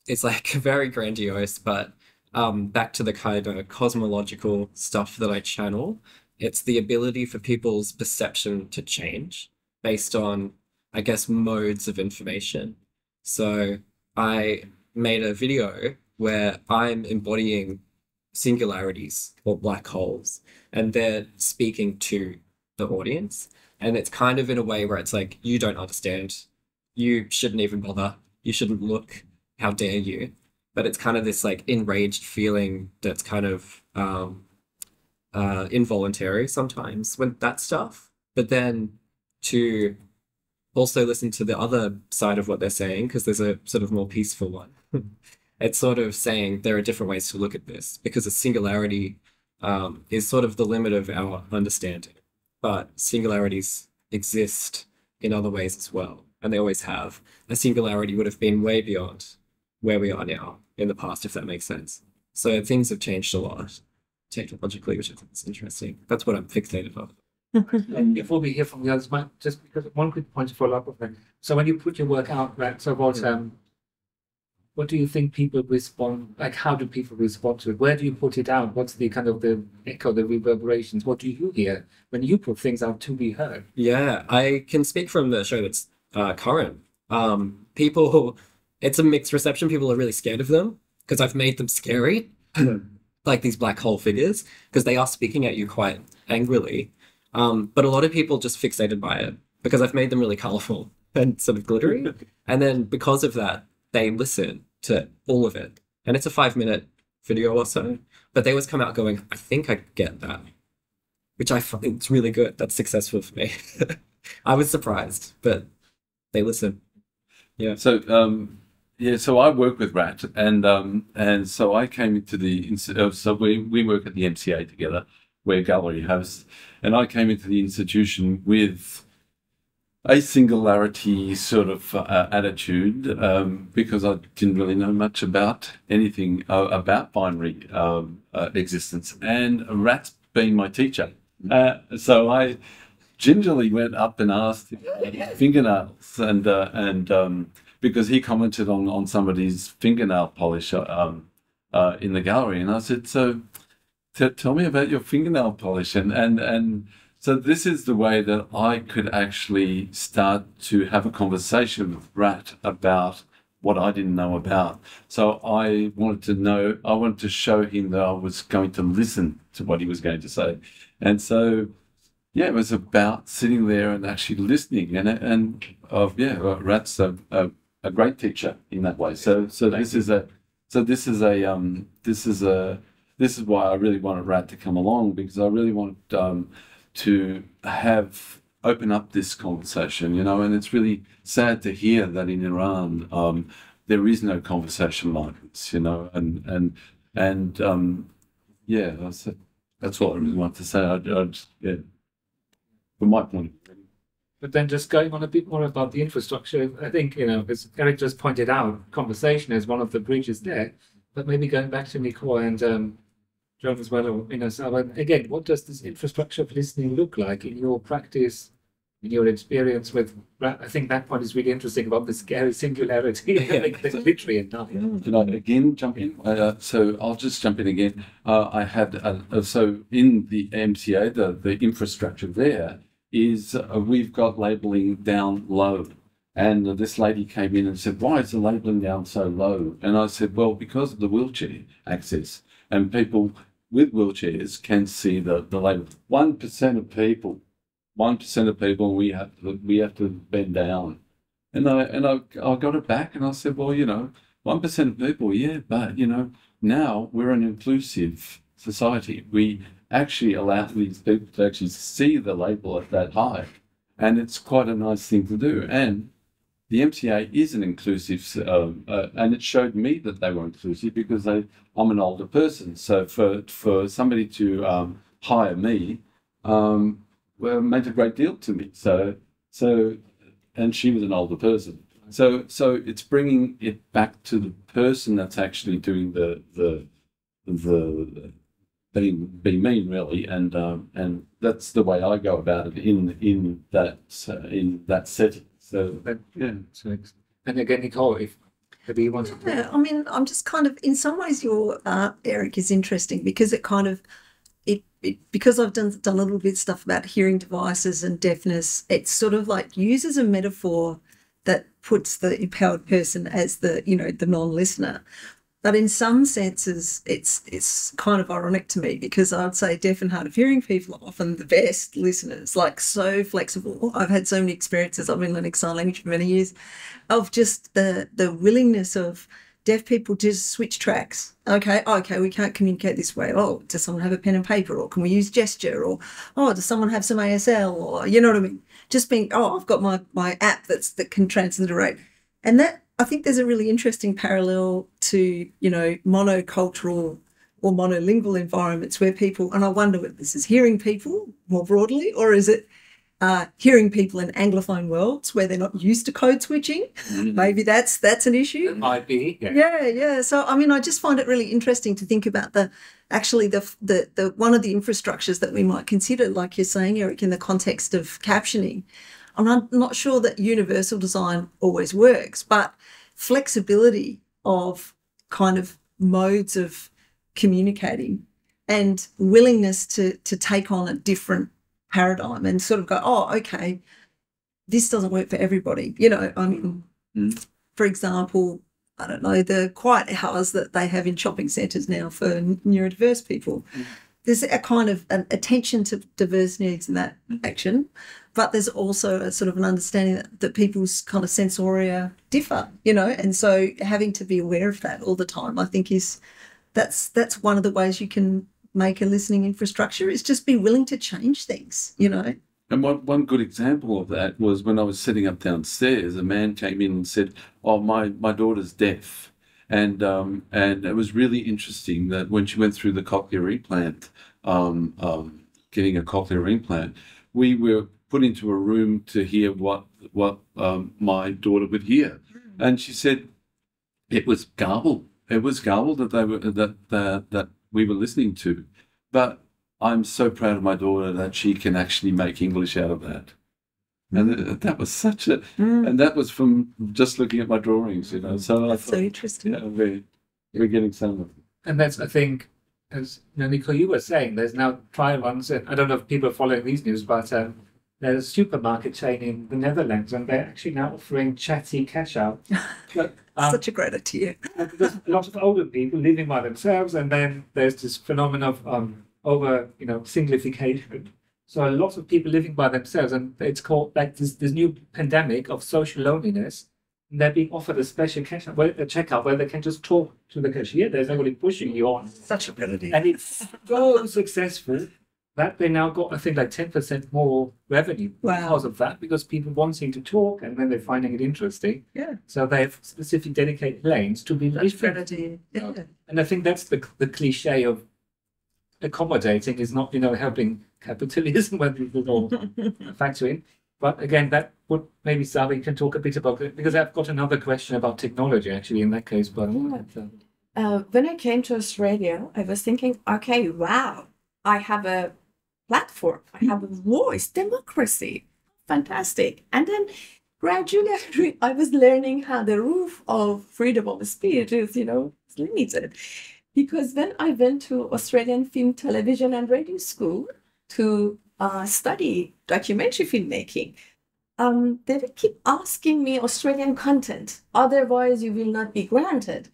is like very grandiose, but um, back to the kind of cosmological stuff that I channel, it's the ability for people's perception to change based on, I guess, modes of information. So I made a video where I'm embodying singularities or black holes, and they're speaking to the audience. And it's kind of in a way where it's like, you don't understand. You shouldn't even bother. You shouldn't look. How dare you? But it's kind of this like enraged feeling that's kind of um, uh, involuntary sometimes when that stuff. But then to also listen to the other side of what they're saying because there's a sort of more peaceful one. it's sort of saying there are different ways to look at this because a singularity um, is sort of the limit of our understanding, but singularities exist in other ways as well, and they always have. A singularity would have been way beyond where we are now in the past, if that makes sense. So things have changed a lot technologically, which I think is interesting. That's what I'm fixated on. And before we hear from the others, might just because one quick point to follow up of that. So when you put your work out, right? So what um, what do you think people respond? Like, how do people respond to it? Where do you put it out? What's the kind of the echo, the reverberations? What do you hear when you put things out to be heard? Yeah, I can speak from the show that's uh, current. Um, people, it's a mixed reception. People are really scared of them because I've made them scary, like these black hole figures, because they are speaking at you quite angrily. Um, but a lot of people just fixated by it because I've made them really colorful and sort of glittery. and then because of that, they listen to all of it. And it's a five minute video or so. But they always come out going, I think I get that. Which I find it's really good. That's successful for me. I was surprised, but they listen. Yeah. So um, yeah, so I work with Rat, and um, and so I came into the uh, so we we work at the MCA together, where Gallery hosts, and I came into the institution with a singularity sort of uh, attitude um, because I didn't really know much about anything uh, about binary um, uh, existence, and Rat's been my teacher, uh, so I gingerly went up and asked him fingernails and uh, and um, because he commented on on somebody's fingernail polish um, uh, in the gallery, and I said, "So, t- tell me about your fingernail polish." And and and so this is the way that I could actually start to have a conversation with Rat about what I didn't know about. So I wanted to know, I wanted to show him that I was going to listen to what he was going to say, and so yeah, it was about sitting there and actually listening, and and of yeah, uh, Rat's a, a, a great teacher in that way. So so this is a so this is a um this is a this is why I really wanted Rat to come along because I really want um to have open up this conversation, you know, and it's really sad to hear that in Iran um there is no conversation like this, you know, and and and um yeah, that's that's what I really want to say. I, I just, yeah from my point. But then just going on a bit more about the infrastructure, I think, you know, as Eric just pointed out, conversation is one of the bridges there. But maybe going back to Nicole and um, As well, you know, and again, what does this infrastructure of listening look like in your practice, in your experience with, I think that point is really interesting about the scary singularity, Yeah. like the glittery and not. Can I again jump in? Uh, so I'll just jump in again. Uh, I had uh, uh, so in the MCA, the the infrastructure there is uh, we've got labeling down low, and this lady came in and said, "Why is the labeling down so low?" And I said, "Well, because of the wheelchair access, and people with wheelchairs can see the, the label. One percent of people, one percent of people, we have to, we have to bend down. And I and I, I got it back, and I said, well, you know, one percent of people, yeah, but you know, now we're an inclusive society. We actually allow these people to actually see the label at that high, and it's quite a nice thing to do. And the MCA is an inclusive, um, uh, and it showed me that they were inclusive because they, I'm an older person. So for for somebody to um, hire me, um, well, meant a great deal to me. So so, and she was an older person. So so it's bringing it back to the person that's actually doing the the the being being mean really, and um, and that's the way I go about it in in that uh, in that setting. So But, yeah. so it's- and again, Nicole, if maybe you want to. Yeah, I mean, I'm just kind of, in some ways, your art, Eric, is interesting because it kind of, it, it because I've done done a little bit of stuff about hearing devices and deafness. It sort of like uses a metaphor that puts the empowered person as the you know the non-listener. But in some senses, it's it's kind of ironic to me because I'd say deaf and hard of hearing people are often the best listeners, like so flexible. I've had so many experiences. I've been learning sign language for many years, of just the the willingness of deaf people to switch tracks. Okay, okay, we can't communicate this way. Oh, does someone have a pen and paper, or can we use gesture, or oh, does someone have some ASL, or you know what I mean? Just being, oh, I've got my my app that's that can transliterate, and that I think there's a really interesting parallel to you know monocultural or monolingual environments where people, and I wonder whether this is hearing people more broadly, or is it uh, hearing people in anglophone worlds where they're not used to code switching. Maybe that's that's an issue. Might be. Yeah. Yeah, yeah. So I mean, I just find it really interesting to think about the actually the the the one of the infrastructures that we might consider, like you're saying, Eric, in the context of captioning. I'm not sure that universal design always works, but flexibility of kind of modes of communicating and willingness to to take on a different paradigm and sort of go, oh, okay, this doesn't work for everybody. You know, I mean, Mm. for example, I don't know, the quiet hours that they have in shopping centres now for neurodiverse people. There's a kind of an attention to diverse needs in that action, but there's also a sort of an understanding that, that people's kind of sensoria differ, you know, and so having to be aware of that all the time, I think is that's that's one of the ways you can make a listening infrastructure is just be willing to change things, you know. And one, one good example of that was when I was sitting up downstairs, a man came in and said, "Oh, my my daughter's deaf," and um, and it was really interesting that when she went through the cochlear implant, um, um, getting a cochlear implant, we were put into a room to hear what what um, my daughter would hear, and she said it was garble. It was garble that they were that that, that we were listening to, but I'm so proud of my daughter that she can actually make English out of that. And th- that was such a, and that was from just looking at my drawings, you know. So I That's so interesting. yeah, we're, we're getting some of it. And that's, I think, as you know, Nicole, you were saying, there's now trial runs. And I don't know if people are following these news, but um, there's a supermarket chain in the Netherlands, and they're actually now offering chatty cash out. But, um, Such a great idea. there's a lot of older people living by themselves, and then there's this phenomenon of um, over, you know, singlification. So a lot of people living by themselves, and it's called like this this new pandemic of social loneliness. And they're being offered a special cash out, where, a checkout where they can just talk to the cashier. There's nobody pushing you on, Such a idea. and it's so successful that they now got I think like ten percent more revenue Wow. because of that, because people wanting to talk and then they're finding it interesting. Yeah. So they have specific dedicated lanes to be Such a great different. idea. Yeah. And I think that's the the cliche of accommodating is not, you know, helping capitalism when people all factor in. But again, that would maybe Saba can talk a bit about it because I've got another question about technology actually in that case. But Yeah. uh, Uh, when I came to Australia, I was thinking, okay, wow, I have a platform, I have a voice, democracy, fantastic. And then gradually, I was learning how the roof of freedom of speech is, you know, limited. Because when I went to Australian Film, Television, and Radio School to uh, study documentary filmmaking, um, they would keep asking me Australian content. Otherwise, you will not be granted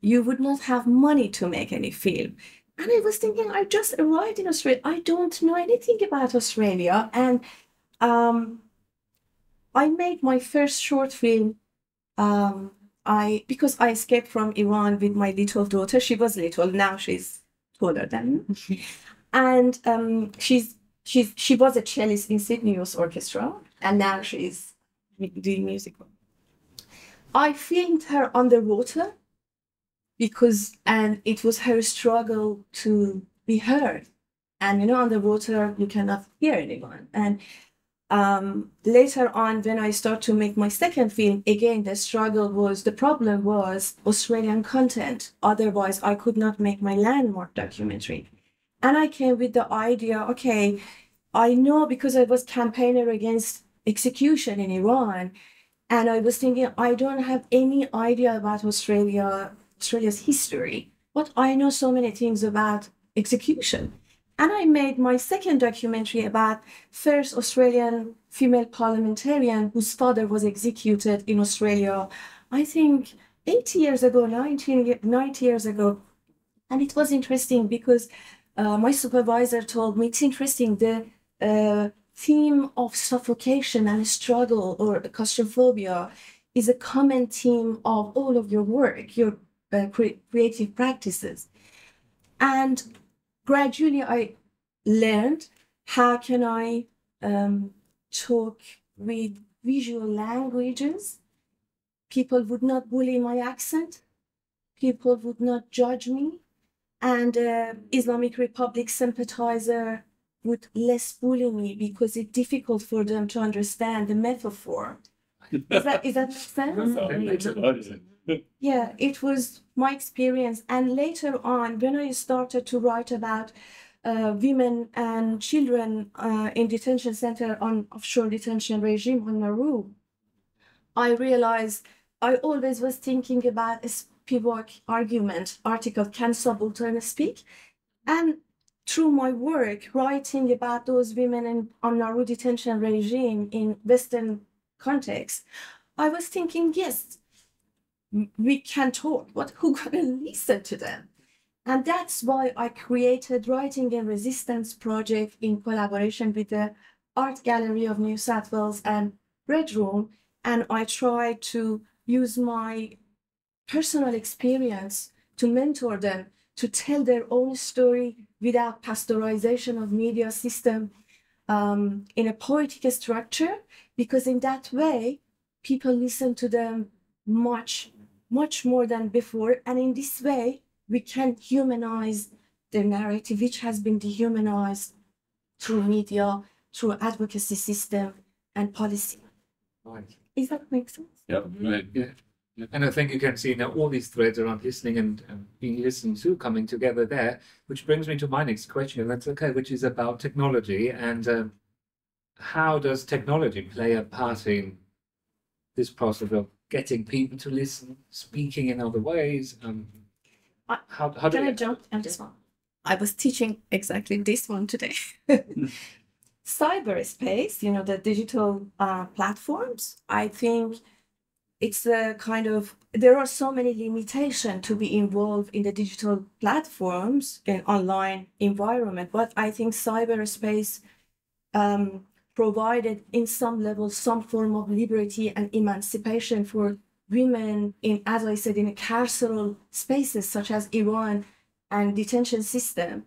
you would not have money to make any film. And I was thinking, I just arrived in Australia. I don't know anything about Australia. And um, I made my first short film. Um, I because I escaped from Iran with my little daughter. She was little. Now she's taller than me. and um, she's she's she was a cellist in Sydney Youth Orchestra, and now she's doing music. I filmed her underwater because and it was her struggle to be heard. And you know underwater you cannot hear anyone. And um, later on when i start to make my second film again the struggle was the problem was australian content. Otherwise i could not make my landmark documentary. And i came with the idea okay i know because i was campaigner against execution in iran and i was thinking i don't have any idea about australia Australia's history, but I know so many things about execution. And I made my second documentary about first Australian female parliamentarian whose father was executed in Australia, I think 80 years ago, 19, 90 years ago. And it was interesting because uh, my supervisor told me it's interesting the uh, theme of suffocation and struggle or claustrophobia is a common theme of all of your work. Your uh, cre- creative practices. And gradually I learned how can I um, talk with visual languages. People would not bully my accent. People would not judge me. And uh, Islamic Republic sympathizer would less bully me because it's difficult for them to understand the metaphor. Is that is that sense? Yeah, it was my experience. And later on, when I started to write about uh, women and children uh, in detention center on offshore detention regime on Nauru, I realized I always was thinking about a Spivak argument article, can subaltern speak? And through my work, writing about those women in on Nauru detention regime in Western context, I was thinking, yes, we can talk, but who gonna listen to them? And that's why I created Writing and Resistance project in collaboration with the Art Gallery of New South Wales and Red Room. And I try to use my personal experience to mentor them to tell their own story without pasteurization of media system um, in a poetic structure, because in that way, people listen to them much much more than before. And in this way, we can humanize the narrative, which has been dehumanized through media, through advocacy system and policy. Right. Is that make sense? Yep. Yeah. And I think you can see now all these threads around listening and, and being listened to coming together there, which brings me to my next question. That's okay, which is about technology and um, how does technology play a part in this process of getting people to listen, speaking in other ways. Um, I- how, how do Can I you, jump on this one? I was teaching exactly this one today. Cyberspace, you know, the digital uh, platforms, I think it's a kind of, there are so many limitations to be involved in the digital platforms and online environment, but I think cyberspace um, provided in some level some form of liberty and emancipation for women in, as I said, in carceral spaces such as Iran and detention system.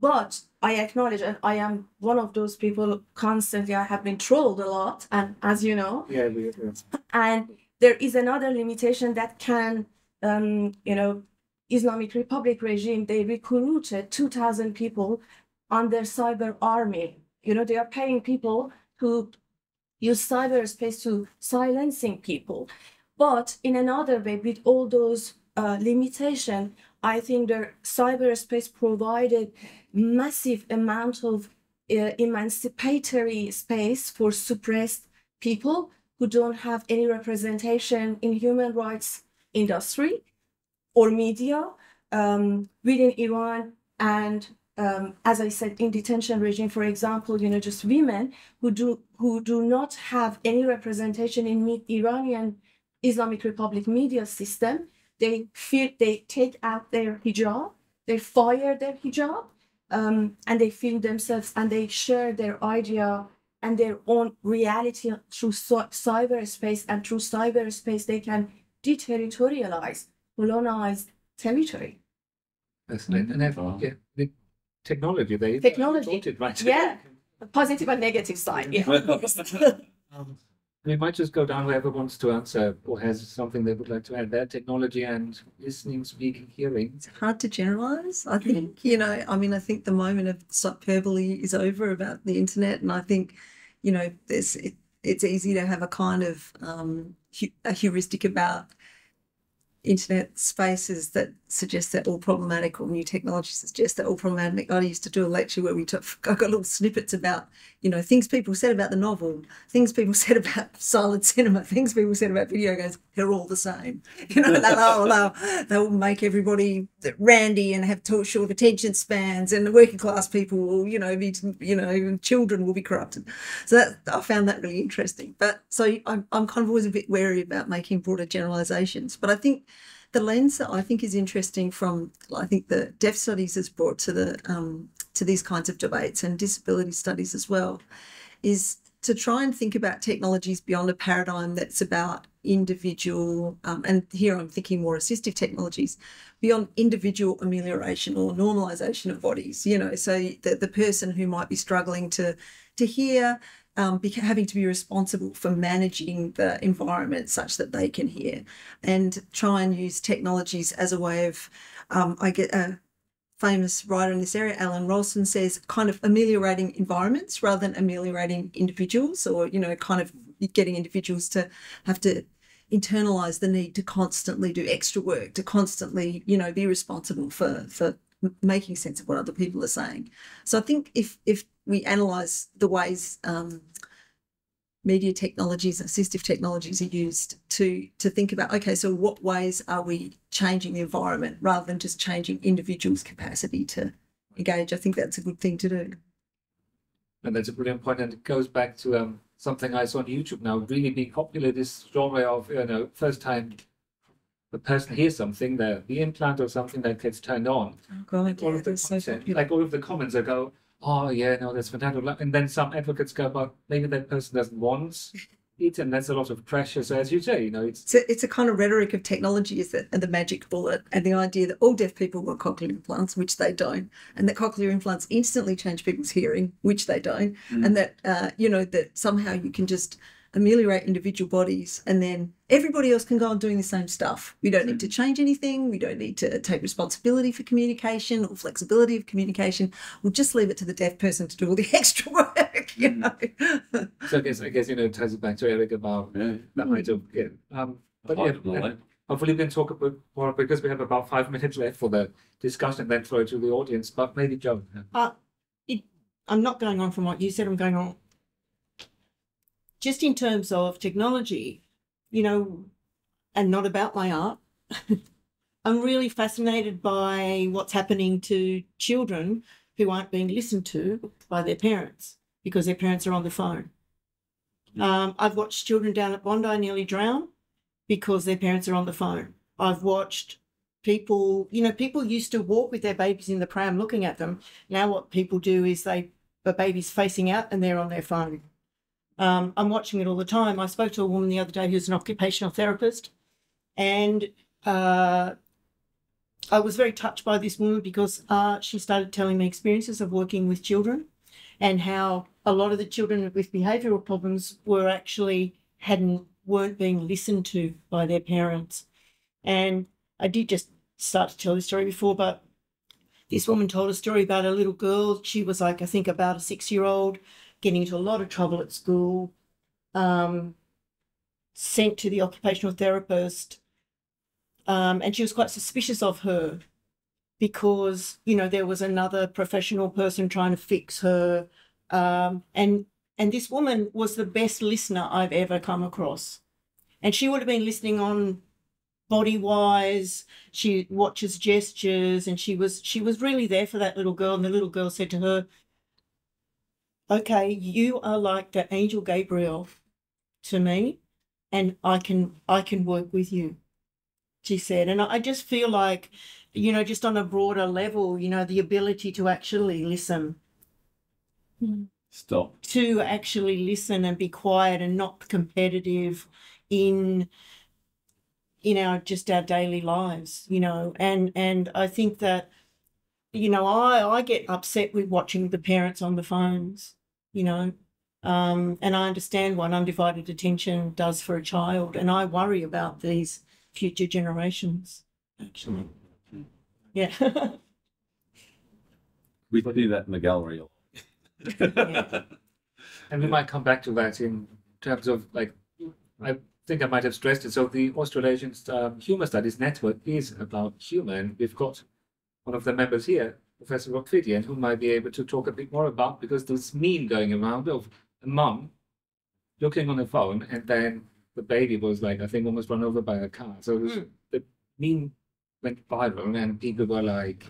But I acknowledge, and I am one of those people constantly, I have been trolled a lot, and as you know, yeah, we, yeah. and there is another limitation that can, um, you know, Islamic Republic regime, they recruited 2,000 people on their cyber army. You know, they are paying people to use cyberspace to silencing people. But in another way, with all those uh, limitation, I think the cyberspace provided massive amount of uh, emancipatory space for suppressed people who don't have any representation in human rights industry or media um, within Iran and um, as I said, in detention regime, for example, you know, just women who do who do not have any representation in me- Iranian Islamic Republic media system, they feel they take out their hijab they fire their hijab um, and they feel themselves and they share their idea and their own reality through so- cyberspace and through cyberspace they can deterritorialize colonize territory Fascinating. And have, Wow. yeah, the technology, they Technology. brought it right. Yeah. positive and negative side yeah Um, we might just go down whoever wants to answer or has something they would like to add there. Technology and listening, speaking, hearing. It's hard to generalize. I think, you know, I mean, I think the moment of hyperbole is over about the internet. And I think, you know, there's, it, it's easy to have a kind of um, a heuristic about internet spaces that suggest they're all problematic or new technologies suggest they're all problematic. I used to do a lecture where we took, I got little snippets about, you know, things people said about the novel, things people said about silent cinema, things people said about video games. They're all the same. You know, they'll, they'll, make everybody randy and have too short attention spans, and the working class people will, you know, be, you know, children will be corrupted. So that I found that really interesting. But so I'm, I'm kind of always a bit wary about making broader generalizations. But I think the lens that I think is interesting from I think the deaf studies has brought to the um, to these kinds of debates and disability studies as well is to try and think about technologies beyond a paradigm that's about individual um, and here I'm thinking more assistive technologies beyond individual amelioration or normalization of bodies you know so the, the person who might be struggling to to hear um, having to be responsible for managing the environment such that they can hear and try and use technologies as a way of um, I get a famous writer in this area, Alan Rawson, says kind of ameliorating environments rather than ameliorating individuals or, you know, kind of getting individuals to have to internalize the need to constantly do extra work, to constantly, you know, be responsible for for making sense of what other people are saying. So I think if if we analyze the ways um, media technologies, assistive technologies are used to to think about okay, so what ways are we changing the environment rather than just changing individuals' capacity to engage? I think that's a good thing to do. And that's a brilliant point, and it goes back to um, something I saw on YouTube now, really being popular. This genre of you know, first time the person hears something, the the implant or something that gets turned on. oh God, all yeah, of the that's so like all of the comments that go, "Oh yeah, no, that's fantastic," and then some advocates go, "But maybe that person doesn't want it," and that's a lot of pressure. So as you say, you know, it's It's a, it's a kind of rhetoric of technology is that and the magic bullet and the idea that all deaf people want cochlear implants, which they don't, and that cochlear implants instantly change people's hearing, which they don't, and that uh, you know that somehow you can just ameliorate individual bodies and then everybody else can go on doing the same stuff. We don't need to change anything. We don't need to take responsibility for communication or flexibility of communication. We'll just leave it to the deaf person to do all the extra work, you know. so I guess I guess you know it ties it back to Eric about Yeah. that idea. of- Yeah, um, but yeah, Hopefully. hopefully we can talk a bit more because we have about five minutes left for the discussion, then throw it to the audience. But maybe Joe. Uh, it, I'm not going on from what you said. I'm going on just in terms of technology, you know, and not about my art. I'm really fascinated by what's happening to children who aren't being listened to by their parents because their parents are on the phone. Um, I've watched children down at Bondi nearly drown because their parents are on the phone. I've watched people, you know, people used to walk with their babies in the pram looking at them. Now what people do is they the baby's facing out and they're on their phone. Um, I'm watching it all the time. I spoke to a woman the other day who's an occupational therapist, and uh, I was very touched by this woman because uh, she started telling me experiences of working with children and how a lot of the children with behavioural problems were actually hadn't weren't being listened to by their parents. And I did just start to tell this story before, but this woman told a story about a little girl. She was like, I think, about a six year old, getting into a lot of trouble at school, um, sent to the occupational therapist. Um, and she was quite suspicious of her because, you know, there was another professional person trying to fix her. Um, and and this woman was the best listener I've ever come across. And she would have been listening on body wise she watches gestures and she was she was really there for that little girl and the little girl said to her okay you are like the angel gabriel to me and i can i can work with you she said. And I I just feel like, you know, just on a broader level, you know, the ability to actually listen, hmm. Stop. to actually listen and be quiet and not competitive in in our just our daily lives, you know. And and I think that, you know, I I get upset with watching the parents on the phones, you know. Um, and I understand what undivided attention does for a child, and I worry about these future generations. Actually, yeah. We do that in the gallery. Yeah. And we might come back to that in terms of like, I think I might have stressed it. So the Australasian um, Humour Studies Network is about humour, and we've got one of the members here, Professor Rockfidian, who might be able to talk a bit more about because there's meme going around of a mum looking on the phone, and then the baby was like, I think, almost run over by a car. So it was, the meme went viral, and people were like,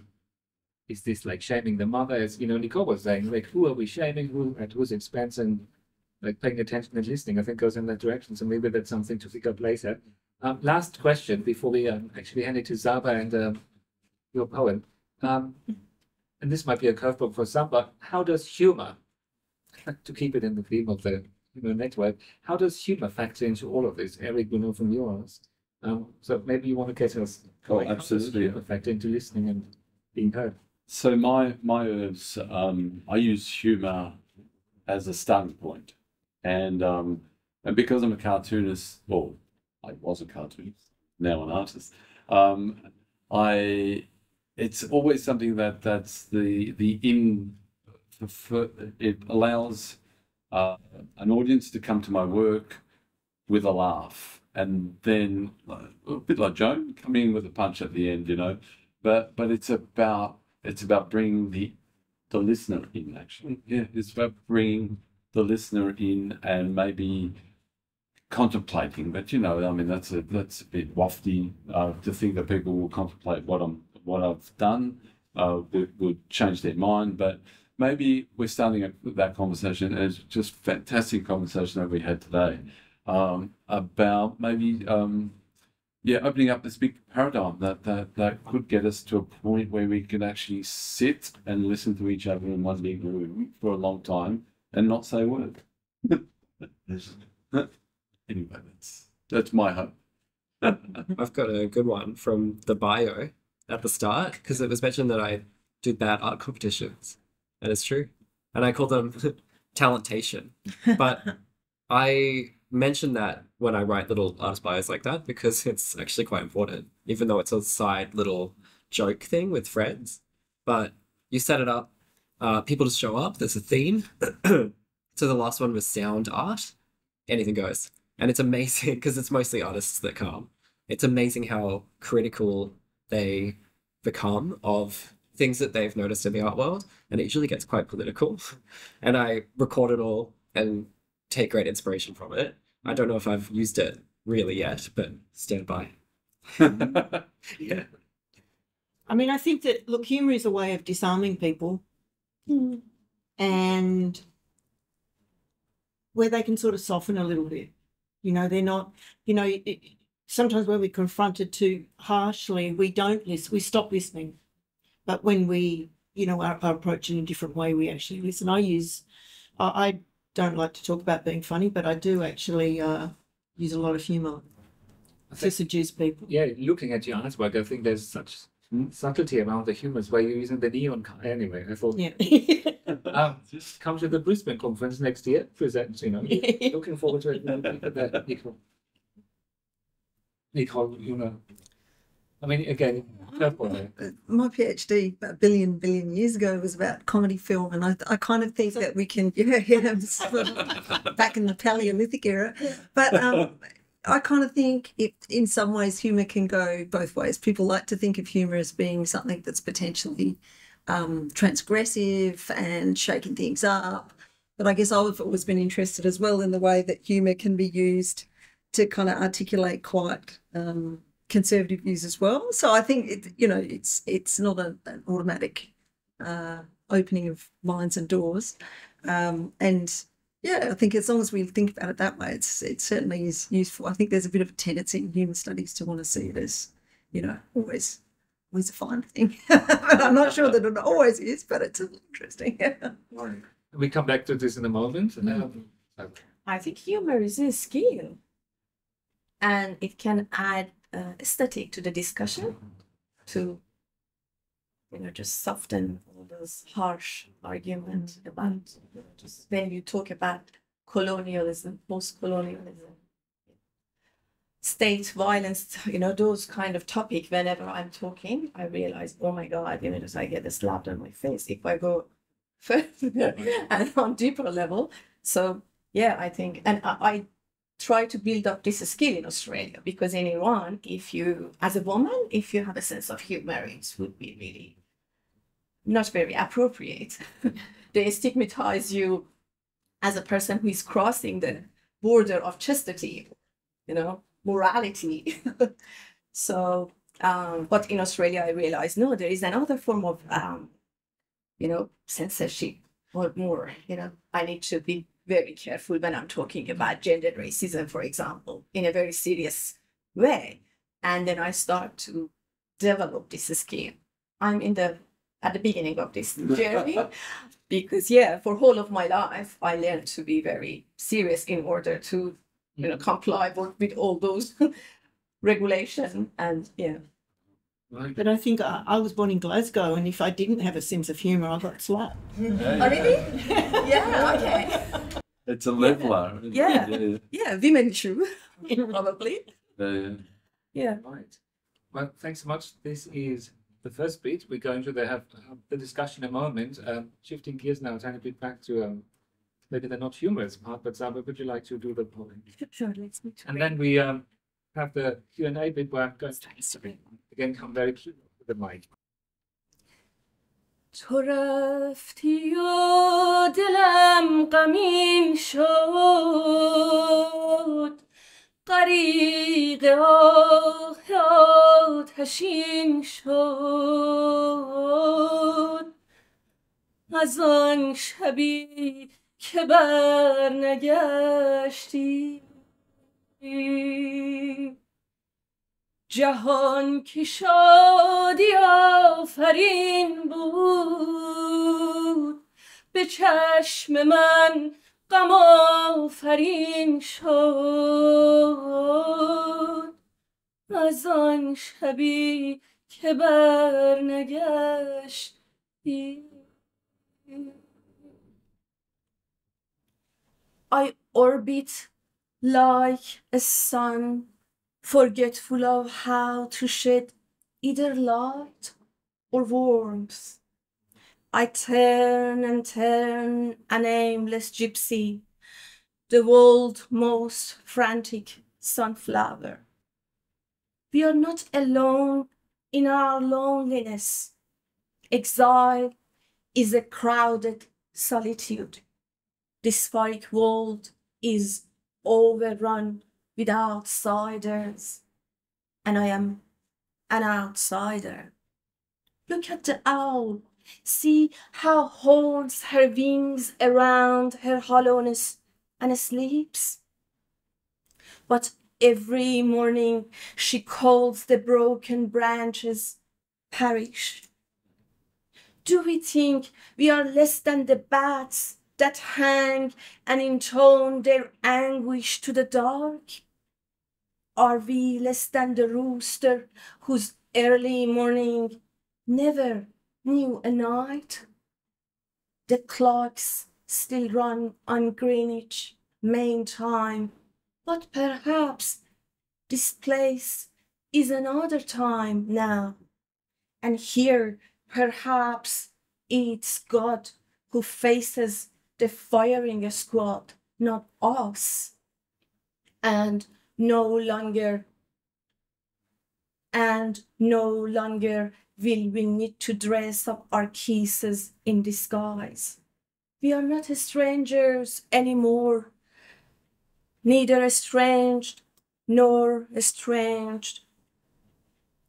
is this like shaming the mother? As you know, Nicole was saying, like, who are we shaming? Who at whose expense? And like paying attention and listening, I think goes in that direction. So maybe that's something to pick up later. Um, last question before we um, actually hand it to Saba and um, your poem. And this might be a curveball for some, but how does humor, to keep it in the theme of the humor network, how does humor factor into all of this? Eric, we know from yours. Um, so maybe you want to get us does absolutely. humor factor into listening and being heard? So my my is um, I use humor as a starting point, and um, and because I'm a cartoonist, well, I was a cartoonist, now an artist. Um, I it's always something that that's the the in it allows uh, an audience to come to my work with a laugh, and then a bit like Joan coming in with a punch at the end, you know. But but it's about it's about bringing the the listener in actually. Yeah. It's about bringing the listener in and maybe contemplating. But you know i mean that's a that's a bit wafty uh, to think that people will contemplate what i'm what i've done uh, would, would change their mind but maybe we're starting a, that conversation it's just fantastic conversation that we had today um, about maybe um, yeah, opening up this big paradigm that, that that could get us to a point where we can actually sit and listen to each other in one big room for a long time and not say a word. anyway, that's that's my hope. I've got a good one from the bio at the start because it was mentioned that I do bad art competitions, and it's true. And I call them talentation. But I mention that when I write little artist bios like that because it's actually quite important, even though it's a side little joke thing with friends. But you set it up, uh, people just show up, there's a theme. so the last one was sound art, anything goes. And it's amazing because it's mostly artists that come. It's amazing how critical they become of things that they've noticed in the art world. And it usually gets quite political. And I record it all and take great inspiration from it. I don't know if I've used it really yet, but stand by. yeah. I mean, I think that look, humor is a way of disarming people, and where they can sort of soften a little bit. You know, they're not. You know, it, sometimes when we're confronted too harshly, we don't listen. We stop listening. But when we, you know, are, are approaching in a different way, we actually listen. I use. I, I don't like to talk about being funny, but I do actually uh, use a lot of humour I to think, seduce people. yeah, looking at your artwork, I think there's such subtlety around the humors where you're using the neon color. Anyway, I thought, Yeah. um, come to the Brisbane conference next year, present, you know. Looking forward to it. Nicole. You know. I mean, again, my PhD about a billion billion years ago was about comedy film, and I, I kind of think that we can yeah yeah back in the Paleolithic era, but um, I kind of think it in some ways humor can go both ways. People like to think of humor as being something that's potentially um, transgressive and shaking things up, but I guess I've always been interested as well in the way that humor can be used to kind of articulate quite um, conservative views as well. So I think it, you know it's it's not a, an automatic uh, opening of minds and doors, um, and yeah, I think as long as we think about it that way, it's it certainly is useful. I think there's a bit of a tendency in humour studies to want to see it as you know, always always a fine thing. but I'm not sure that it always is, but it's interesting. We come back to this in a moment. So- I think humor is a skill, and it can add uh, aesthetic to the discussion, to you know just soften all those harsh arguments about just when you talk about colonialism, post-colonialism, state violence, you know those kind of topic. Whenever I'm talking, I realize, oh my god, you know, just I get a slap on my face if I go further and on deeper level. So yeah, I think, and I, I try to build up this skill in Australia because in Iran, if you, as a woman, if you have a sense of humor, it would be really not very appropriate. they stigmatize you as a person who is crossing the border of chastity, you know, morality. so, um, but in Australia, I realized no, there is another form of, um, you know, censorship or more. You know, I need to be very careful when I'm talking about gendered racism, for example, in a very serious way. And then I start to develop this skill. I'm in the at the beginning of this journey because yeah, for whole of my life I learned to be very serious in order to you know mm. comply with, with all those regulation and yeah. Right. But I think I, I was born in Glasgow, and if I didn't have a sense of humour, I got slapped. Oh really? yeah. Okay. It's a leveler. isn't it? Yeah. yeah, Yeah, women issue probably. yeah. Yeah. Right. Well, thanks so much. This is the first bit. We're going to the, have the discussion in a moment. Um, shifting gears now, tiny bit back to um, maybe the not humorous part. But Saba, would you like to do the polling? Sure, let's meet. And then we um, have the Q and A bit where I'm going to again come very close to the mic. تو رفتی و دلم غمین شد. غریق آه آتشین شد. از آن شبی که بر نگشتی جهان که شادی آفرین بود. به چشم من غم آفرین شد. از آن شبی که بر نگشتی I orbit like a sun. Forgetful of how to shed either light or warmth. I turn and turn an aimless gypsy, the world's most frantic sunflower. We are not alone in our loneliness. Exile is a crowded solitude. This spheric world is overrun with outsiders, and I am an outsider. Look at the owl. See how holds her wings around her hollowness and sleeps. But every morning she calls the broken branches perish. Do we think we are less than the bats that hang and intone their anguish to the dark? Are we less than the rooster whose early morning never knew a night? The clocks still run on Greenwich Mean Time, but perhaps this place is another time now. And here, perhaps, it's God who faces the firing squad, not us. And no longer, and no longer will we need to dress up our kisses in disguise. We are not strangers anymore, neither estranged nor estranged.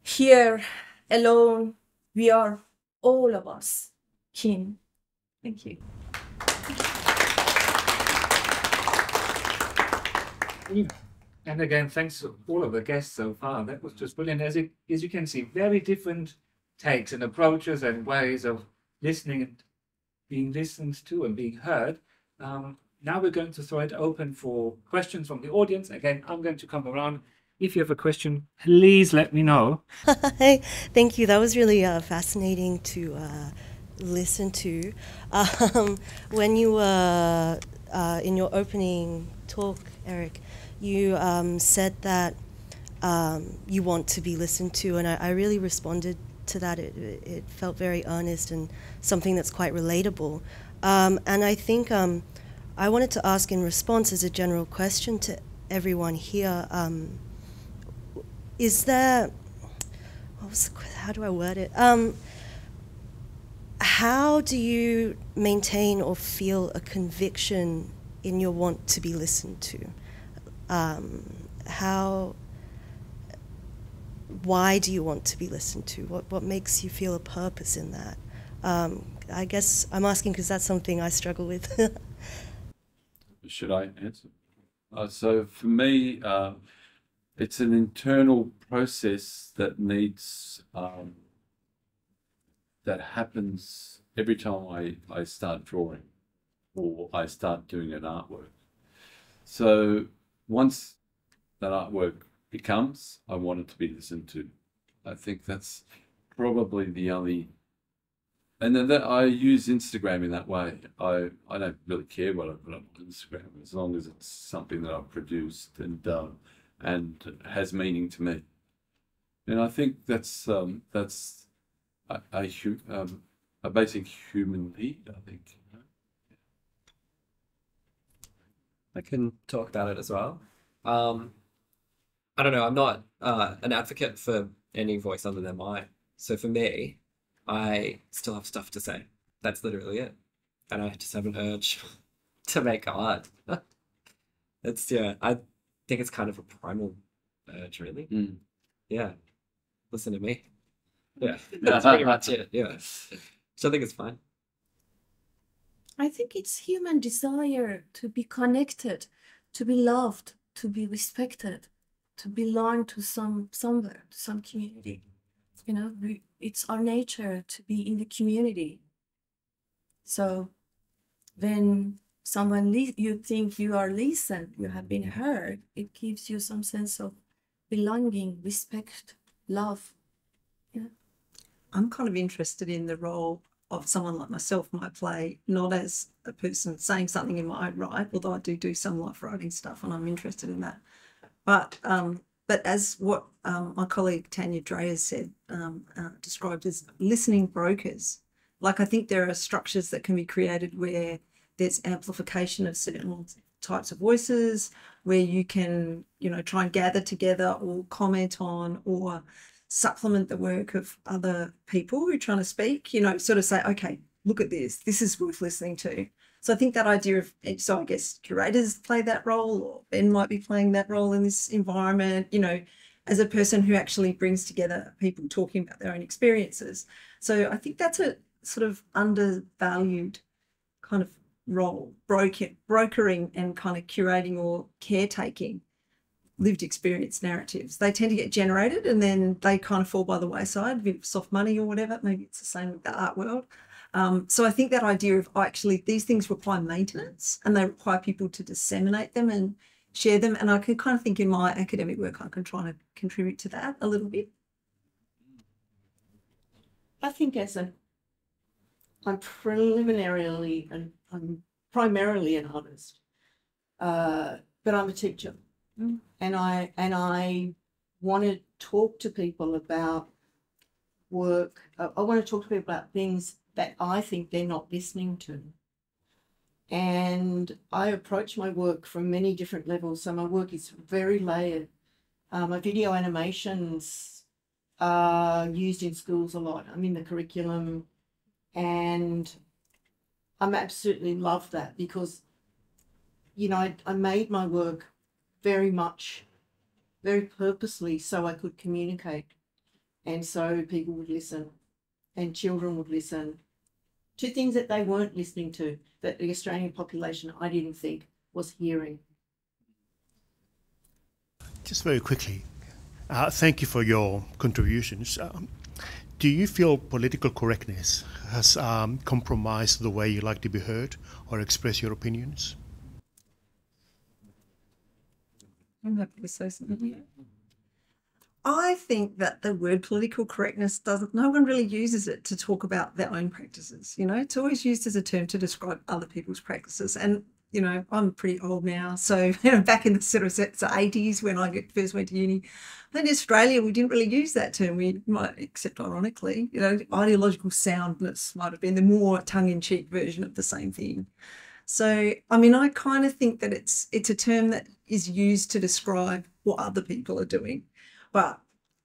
Here alone, we are all of us kin. Thank you. And again, thanks to all of the guests so far. That was just brilliant. As you, as you can see, very different takes and approaches and ways of listening and being listened to and being heard. Um, now we're going to throw it open for questions from the audience. Again, I'm going to come around. If you have a question, please let me know. Thank you. That was really uh, fascinating to uh, listen to. Um, when you were uh, in your opening talk, Eric, you um, said that um, you want to be listened to, and I, I really responded to that. It, it, felt very earnest and something that's quite relatable. Um, and I think um, I wanted to ask in response as a general question to everyone here um, is there, the, how do I word it? Um, how do you maintain or feel a conviction in your want to be listened to? Um, how, why do you want to be listened to? What, what makes you feel a purpose in that? Um, I guess I'm asking because that's something I struggle with. Should I answer? Uh, so for me, uh, it's an internal process that needs um, that happens every time I, I start drawing or I start doing an artwork. So once that artwork becomes, I want it to be listened to. I think that's probably the only and then that I use Instagram in that way. I, I don't really care what I put up on Instagram as long as it's something that I've produced and um, and has meaning to me. And I think that's um, that's a, a, um, a basic human need. I think. I can talk about it as well. Um, I don't know. I'm not uh, an advocate for any voice other than mine. So for me, I still have stuff to say. That's literally it. And I just have an urge to make art. it's yeah, I think it's kind of a primal urge, really. Mm. Yeah. Listen to me. Yeah. That's pretty much it. Yeah. So I think it's fine. I think it's human desire to be connected, to be loved, to be respected, to belong to some somewhere, to some community. You know, we, it's our nature to be in the community. So when someone li- you think you are listened, you have been heard, it gives you some sense of belonging, respect, love. Yeah. I'm kind of interested in the role of someone like myself might play, not as a person saying something in my own right, although I do do some life writing stuff and I'm interested in that. But um, but as what um, my colleague Tanja Dreher said, um, uh, described as listening brokers, like I think there are structures that can be created where there's amplification of certain types of voices, where you can, you know, try and gather together or comment on or supplement the work of other people who are trying to speak, you know, sort of say, okay, look at this, this is worth listening to. So I think that idea of eh, so I guess curators play that role, or Ben might be playing that role in this environment. You know, as a person who actually brings together people talking about their own experiences. So I think that's a sort of undervalued kind of role, broker, brokering and kind of curating or caretaking lived experience narratives. They tend to get generated and then they kind of fall by the wayside, with soft money or whatever. Maybe it's the same with the art world. Um, so I think that idea of oh, actually these things require maintenance and they require people to disseminate them and share them. And I can kind of think in my academic work, I can try to contribute to that a little bit. I think as a, I'm preliminarily and I'm primarily an artist, uh, but I'm a teacher, mm. and I and I want to talk to people about work. I, I want to talk to people about things that I think they're not listening to. And I approach my work from many different levels. So my work is very layered. Uh, my video animations are used in schools a lot. I'm in the curriculum and I'm absolutely love that because, you know, I, I made my work very much, very purposely so I could communicate and so people would listen and children would listen to things that they weren't listening to, that the Australian population, I didn't think, was hearing. Just very quickly, uh, thank you for your contributions. Um, do you feel political correctness has um, compromised the way you like to be heard or express your opinions? I think that the word political correctness doesn't, no one really uses it to talk about their own practices. You know, it's always used as a term to describe other people's practices. And, you know, I'm pretty old now. So, you know, back in the sort of 80s when I first went to uni, in Australia, we didn't really use that term. We might, except ironically, you know, ideological soundness might have been the more tongue in cheek version of the same thing. So, I mean, I kind of think that it's it's a term that is used to describe what other people are doing but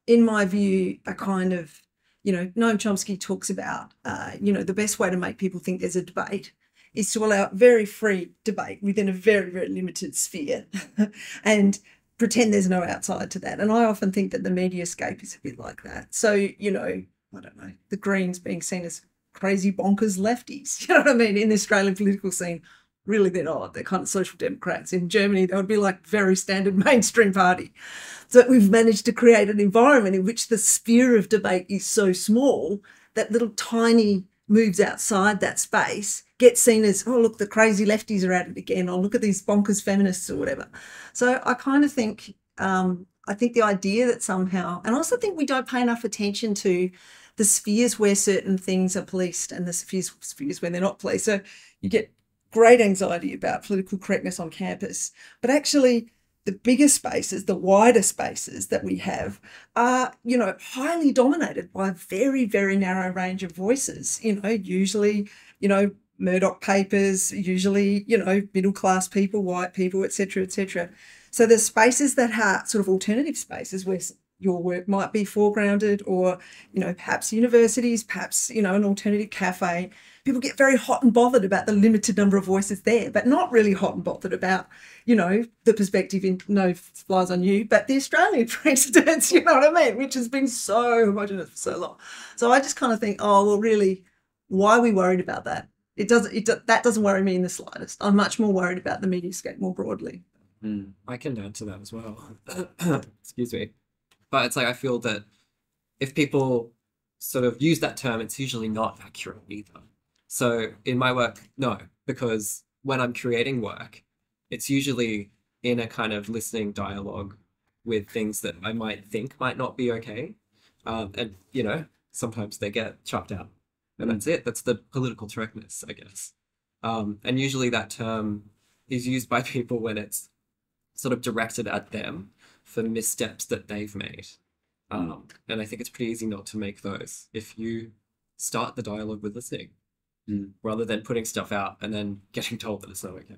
in my view, a kind of, you know, Noam Chomsky talks about, uh, you know, the best way to make people think there's a debate is to allow very free debate within a very, very limited sphere and pretend there's no outside to that. And I often think that the media scape is a bit like that. So, you know, I don't know, the Greens being seen as crazy bonkers lefties, you know what I mean, in the Australian political scene. Really, they're not. They're kind of social democrats. In Germany, they would be like very standard mainstream party. So we've managed to create an environment in which the sphere of debate is so small that little tiny moves outside that space get seen as, oh, look, the crazy lefties are at it again, or look at these bonkers feminists or whatever. So I kind of think, um, I think the idea that somehow, and I also think we don't pay enough attention to the spheres where certain things are policed and the spheres, spheres where they're not policed. So you get great anxiety about political correctness on campus, but actually the bigger spaces, the wider spaces that we have are, you know, highly dominated by a very, very narrow range of voices. You know, usually, you know, Murdoch papers, usually, you know, middle class people, white people, etc., etc. So the spaces that are sort of alternative spaces where your work might be foregrounded, or you know, perhaps universities, perhaps you know, an alternative cafe, people get very hot and bothered about the limited number of voices there, but not really hot and bothered about, you know, the perspective in no flies on you, but the Australian, for you know what I mean, which has been so homogenous for so long. So I just kind of think, oh well, really, why are we worried about that? It doesn't. It that doesn't worry me in the slightest. I'm much more worried about the mediascape more broadly. Mm, I can add to that as well. Excuse me, but it's like I feel that if people sort of use that term, it's usually not accurate either. So in my work, no, because when I'm creating work, it's usually in a kind of listening dialogue with things that I might think might not be okay. Um, and, you know, sometimes they get chopped out. And that's it. That's the political correctness, I guess. Um, and usually that term is used by people when it's sort of directed at them for missteps that they've made. Um, and I think it's pretty easy not to make those if you start the dialogue with listening mm. rather than putting stuff out and then getting told that it's not okay.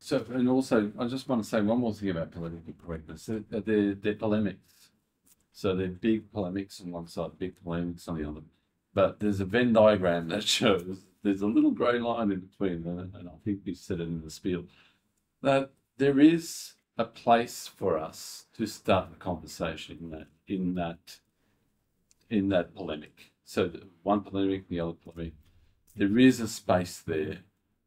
So, and also, I just want to say one more thing about political correctness. They're, they're, they're polemics. So they're big polemics on one side, big polemics on the other. But there's a Venn diagram that shows there's a little grey line in between, and I think we said it in the spiel, that there is a place for us to start a conversation in that in that in that polemic. So one polemic, the other polemic there is a space there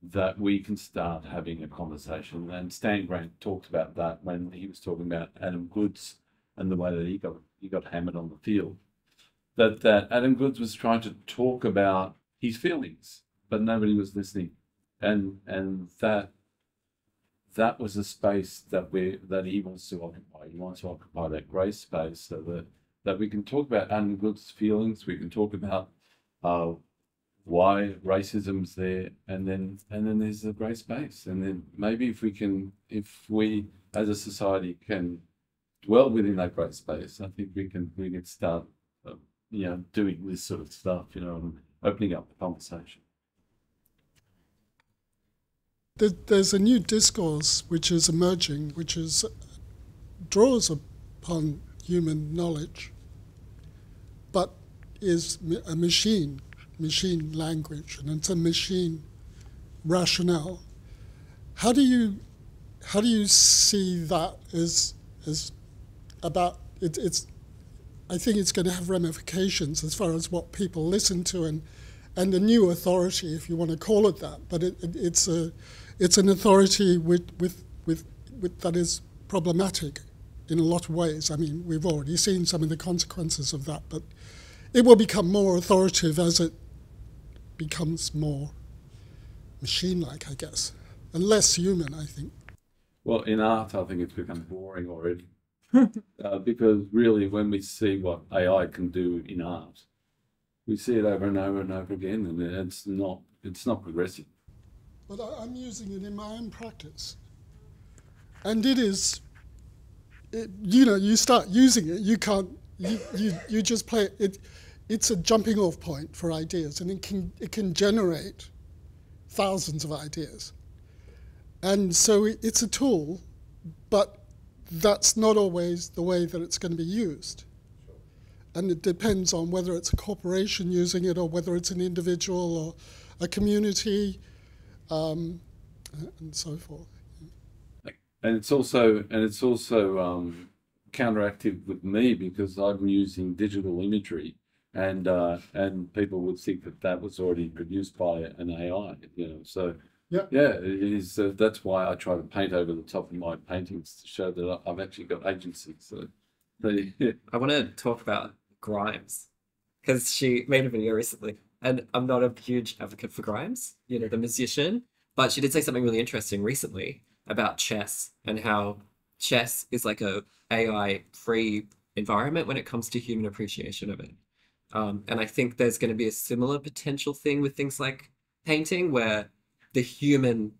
that we can start having a conversation. And Stan Grant talked about that when he was talking about Adam Goodes and the way that he got he got hammered on the field. That that Adam Goodes was trying to talk about his feelings, but nobody was listening. And and that that was a space that we that he wants to occupy. He wants to occupy that grey space so that that we can talk about Adam Goodes' feelings. We can talk about uh, why racism's there, and then and then there's a grey space, and then maybe if we can, if we as a society can dwell within that grey space, I think we can we can start, uh, you know, doing this sort of stuff, you know, and opening up the conversation. There's a new discourse which is emerging, which is draws upon human knowledge, but is a machine machine language and it's a machine rationale. How do you how do you see that as as about it, it's I think it's going to have ramifications as far as what people listen to and and the new authority, if you want to call it that. But it, it, it's a it's an authority with, with with with that is problematic in a lot of ways. I mean, we've already seen some of the consequences of that, but it will become more authoritative as it becomes more machine like, I guess, and less human, I think. Well, in art, I think it's become boring already. uh, because really, when we see what AI can do in art, we see it over and over and over again, and it's not it's not progressive. But I, I'm using it in my own practice, and it is. It, you know, you start using it, you can't. You, you, you just play it. it. It's a jumping off point for ideas, and it can it can generate thousands of ideas. And so it, it's a tool, but that's not always the way that it's going to be used. And it depends on whether it's a corporation using it or whether it's an individual or a community um, and so forth. And it's also and it's also um, counteractive with me because I'm using digital imagery, and uh, and people would think that that was already produced by an AI. You know, so yeah, yeah, it is. Uh, that's why I try to paint over the top of my paintings to show that I've actually got agency. So, they, yeah. I want to talk about Grimes because she made a video recently, and I'm not a huge advocate for Grimes, you know, the musician, but she did say something really interesting recently about chess and how chess is like a AI free environment when it comes to human appreciation of it. Um, and I think there's going to be a similar potential thing with things like painting, where the human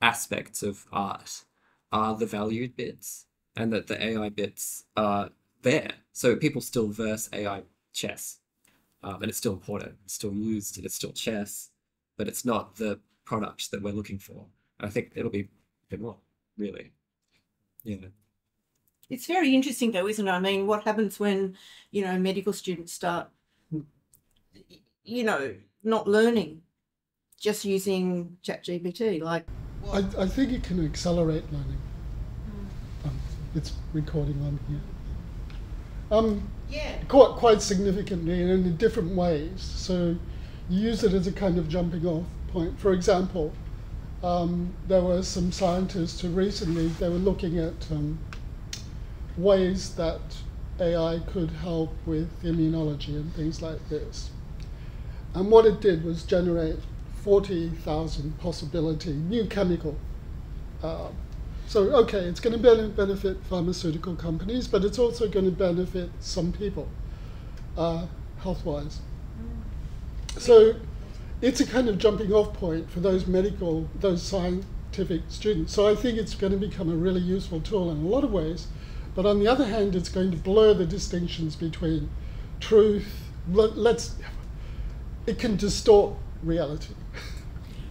aspects of art are the valued bits, and that the AI bits are there. So people still verse AI chess, um, and it's still important, it's still used, and it's still chess, but it's not the product that we're looking for. I think it'll be a bit more, really. Yeah. It's very interesting, though, isn't it? I mean, what happens when, you know, medical students start, you know, not learning, just using ChatGPT? Like, I, I think it can accelerate learning. Um, it's recording on here. Um, yeah. Quite, quite significantly and in different ways. So you use it as a kind of jumping off point. For example, um, there were some scientists who recently they were looking at um, ways that AI could help with immunology and things like this. And what it did was generate 40,000 possibility new chemical. Uh, so, okay, it's going to benefit pharmaceutical companies, but it's also going to benefit some people uh, health wise. So, it's a kind of jumping off point for those medical, those scientific students. So, I think it's going to become a really useful tool in a lot of ways. But on the other hand, it's going to blur the distinctions between truth. Let, let's. It can distort reality.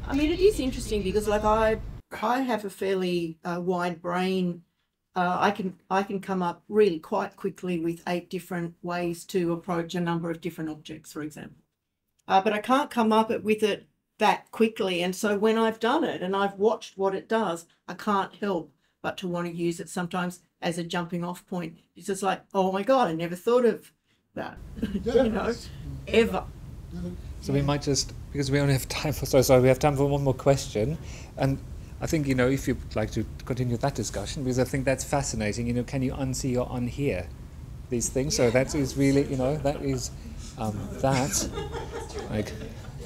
I mean, it is interesting because, like, I I have a fairly uh, wide brain. Uh, I can I can come up really quite quickly with eight different ways to approach a number of different objects, for example. Uh, but I can't come up with it that quickly, and so when I've done it and I've watched what it does, I can't help but to want to use it sometimes as a jumping off point. It's just like, oh my god, I never thought of that. you know, ever. So we might just because we only have time for so sorry we have time for one more question, and I think you know if you'd like to continue that discussion because I think that's fascinating. You know, can you unsee or unhear these things? So that is really you know that is um, that like.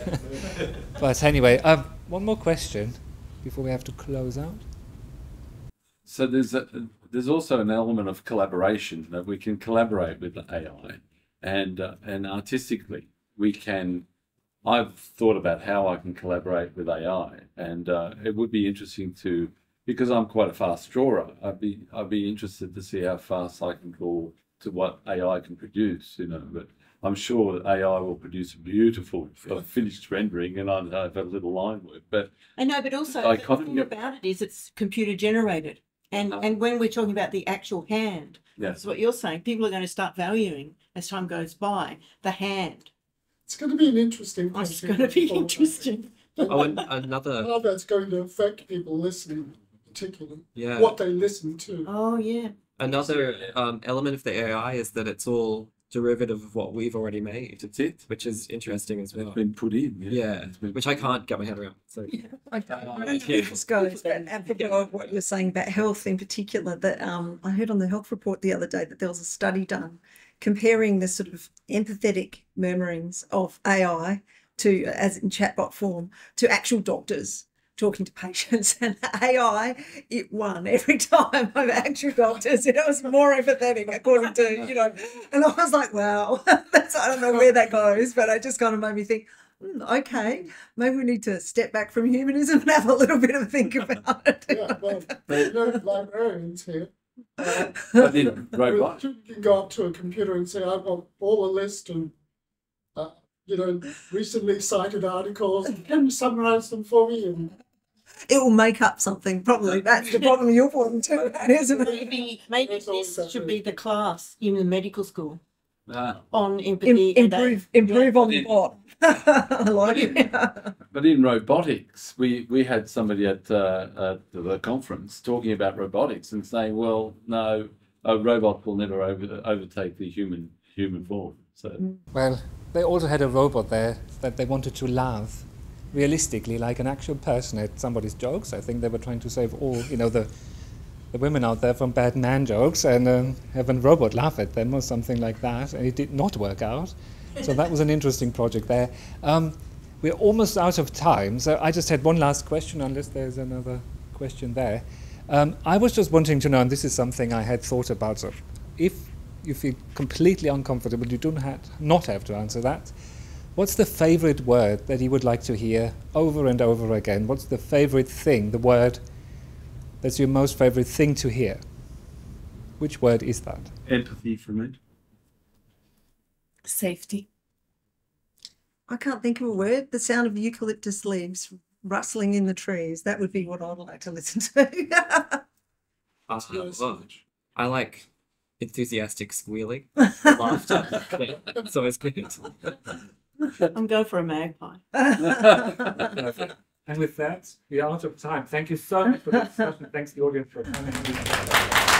but anyway, um, one more question before we have to close out. So there's a, there's also an element of collaboration that we can collaborate with AI, and uh, and artistically we can. I've thought about how I can collaborate with AI, and uh, it would be interesting to because I'm quite a fast drawer. I'd be I'd be interested to see how fast I can go to what AI can produce. You know, but I'm sure that AI will produce a beautiful uh, finished rendering, and I'd have a little line work. But I know, but also I the thing about it is it's computer generated, and Uh-huh. and when we're talking about the actual hand, Yeah. that's what you're saying. People are going to start valuing as time goes by the hand. It's going to be an interesting. Oh, it's going to be for- interesting. Oh, and another, How that's going to affect people listening, particularly yeah. what they listen to. Oh yeah. Another um, element of the AI is that it's all derivative of what we've already made, That's it. which is interesting as well. It's been put in. Yeah, It's been- which I can't get my head around. So Just goes but apropos of what you're saying about health in particular, that um, I heard on the health report the other day that there was a study done comparing the sort of empathetic murmurings of AI to as in chatbot form to actual doctors talking to patients. And AI it won every time over actual doctors. It was more empathetic according to you know. And I was like wow. That's I don't know where that goes but it just kind of made me think "Hmm, okay. Maybe we need to step back from humanism and have a little bit of a think about it. Yeah, well, know, librarians here. But in robot, You can go up to a computer and say, I want all a list of, uh, you know, recently cited articles. Can you summarize them for me? And it will make up something probably that's the problem you're pointing to isn't it Maybe, maybe this that should be the class in the medical school uh, on empathy. and improve improve on the Yeah. bot I like but in robotics, we, we had somebody at, uh, at the conference talking about robotics and saying, well, no, a robot will never over, overtake the human human form. So Well, they also had a robot there that they wanted to laugh realistically, like an actual person at somebody's jokes. I think they were trying to save all, you know, the the women out there from bad man jokes and um, have a robot laugh at them or something like that. And it did not work out. So that was an interesting project there. Um, we're almost out of time, so I just had one last question, unless there's another question there. Um, I was just wanting to know, and this is something I had thought about. So, if you feel completely uncomfortable, you do not not have to answer that. What's the favorite word that you would like to hear over and over again? What's the favorite thing, the word that's your most favorite thing to hear? Which word is that? empathy for me. Safety. I can't think of a word the sound of eucalyptus leaves rustling in the trees that would be what I'd like to listen to uh, Yes. I like enthusiastic squealing, laughter. Yeah, it's always good. I'm going for a magpie. And with that, we are out of time. Thank you so much for the discussion. Thanks to the audience for coming.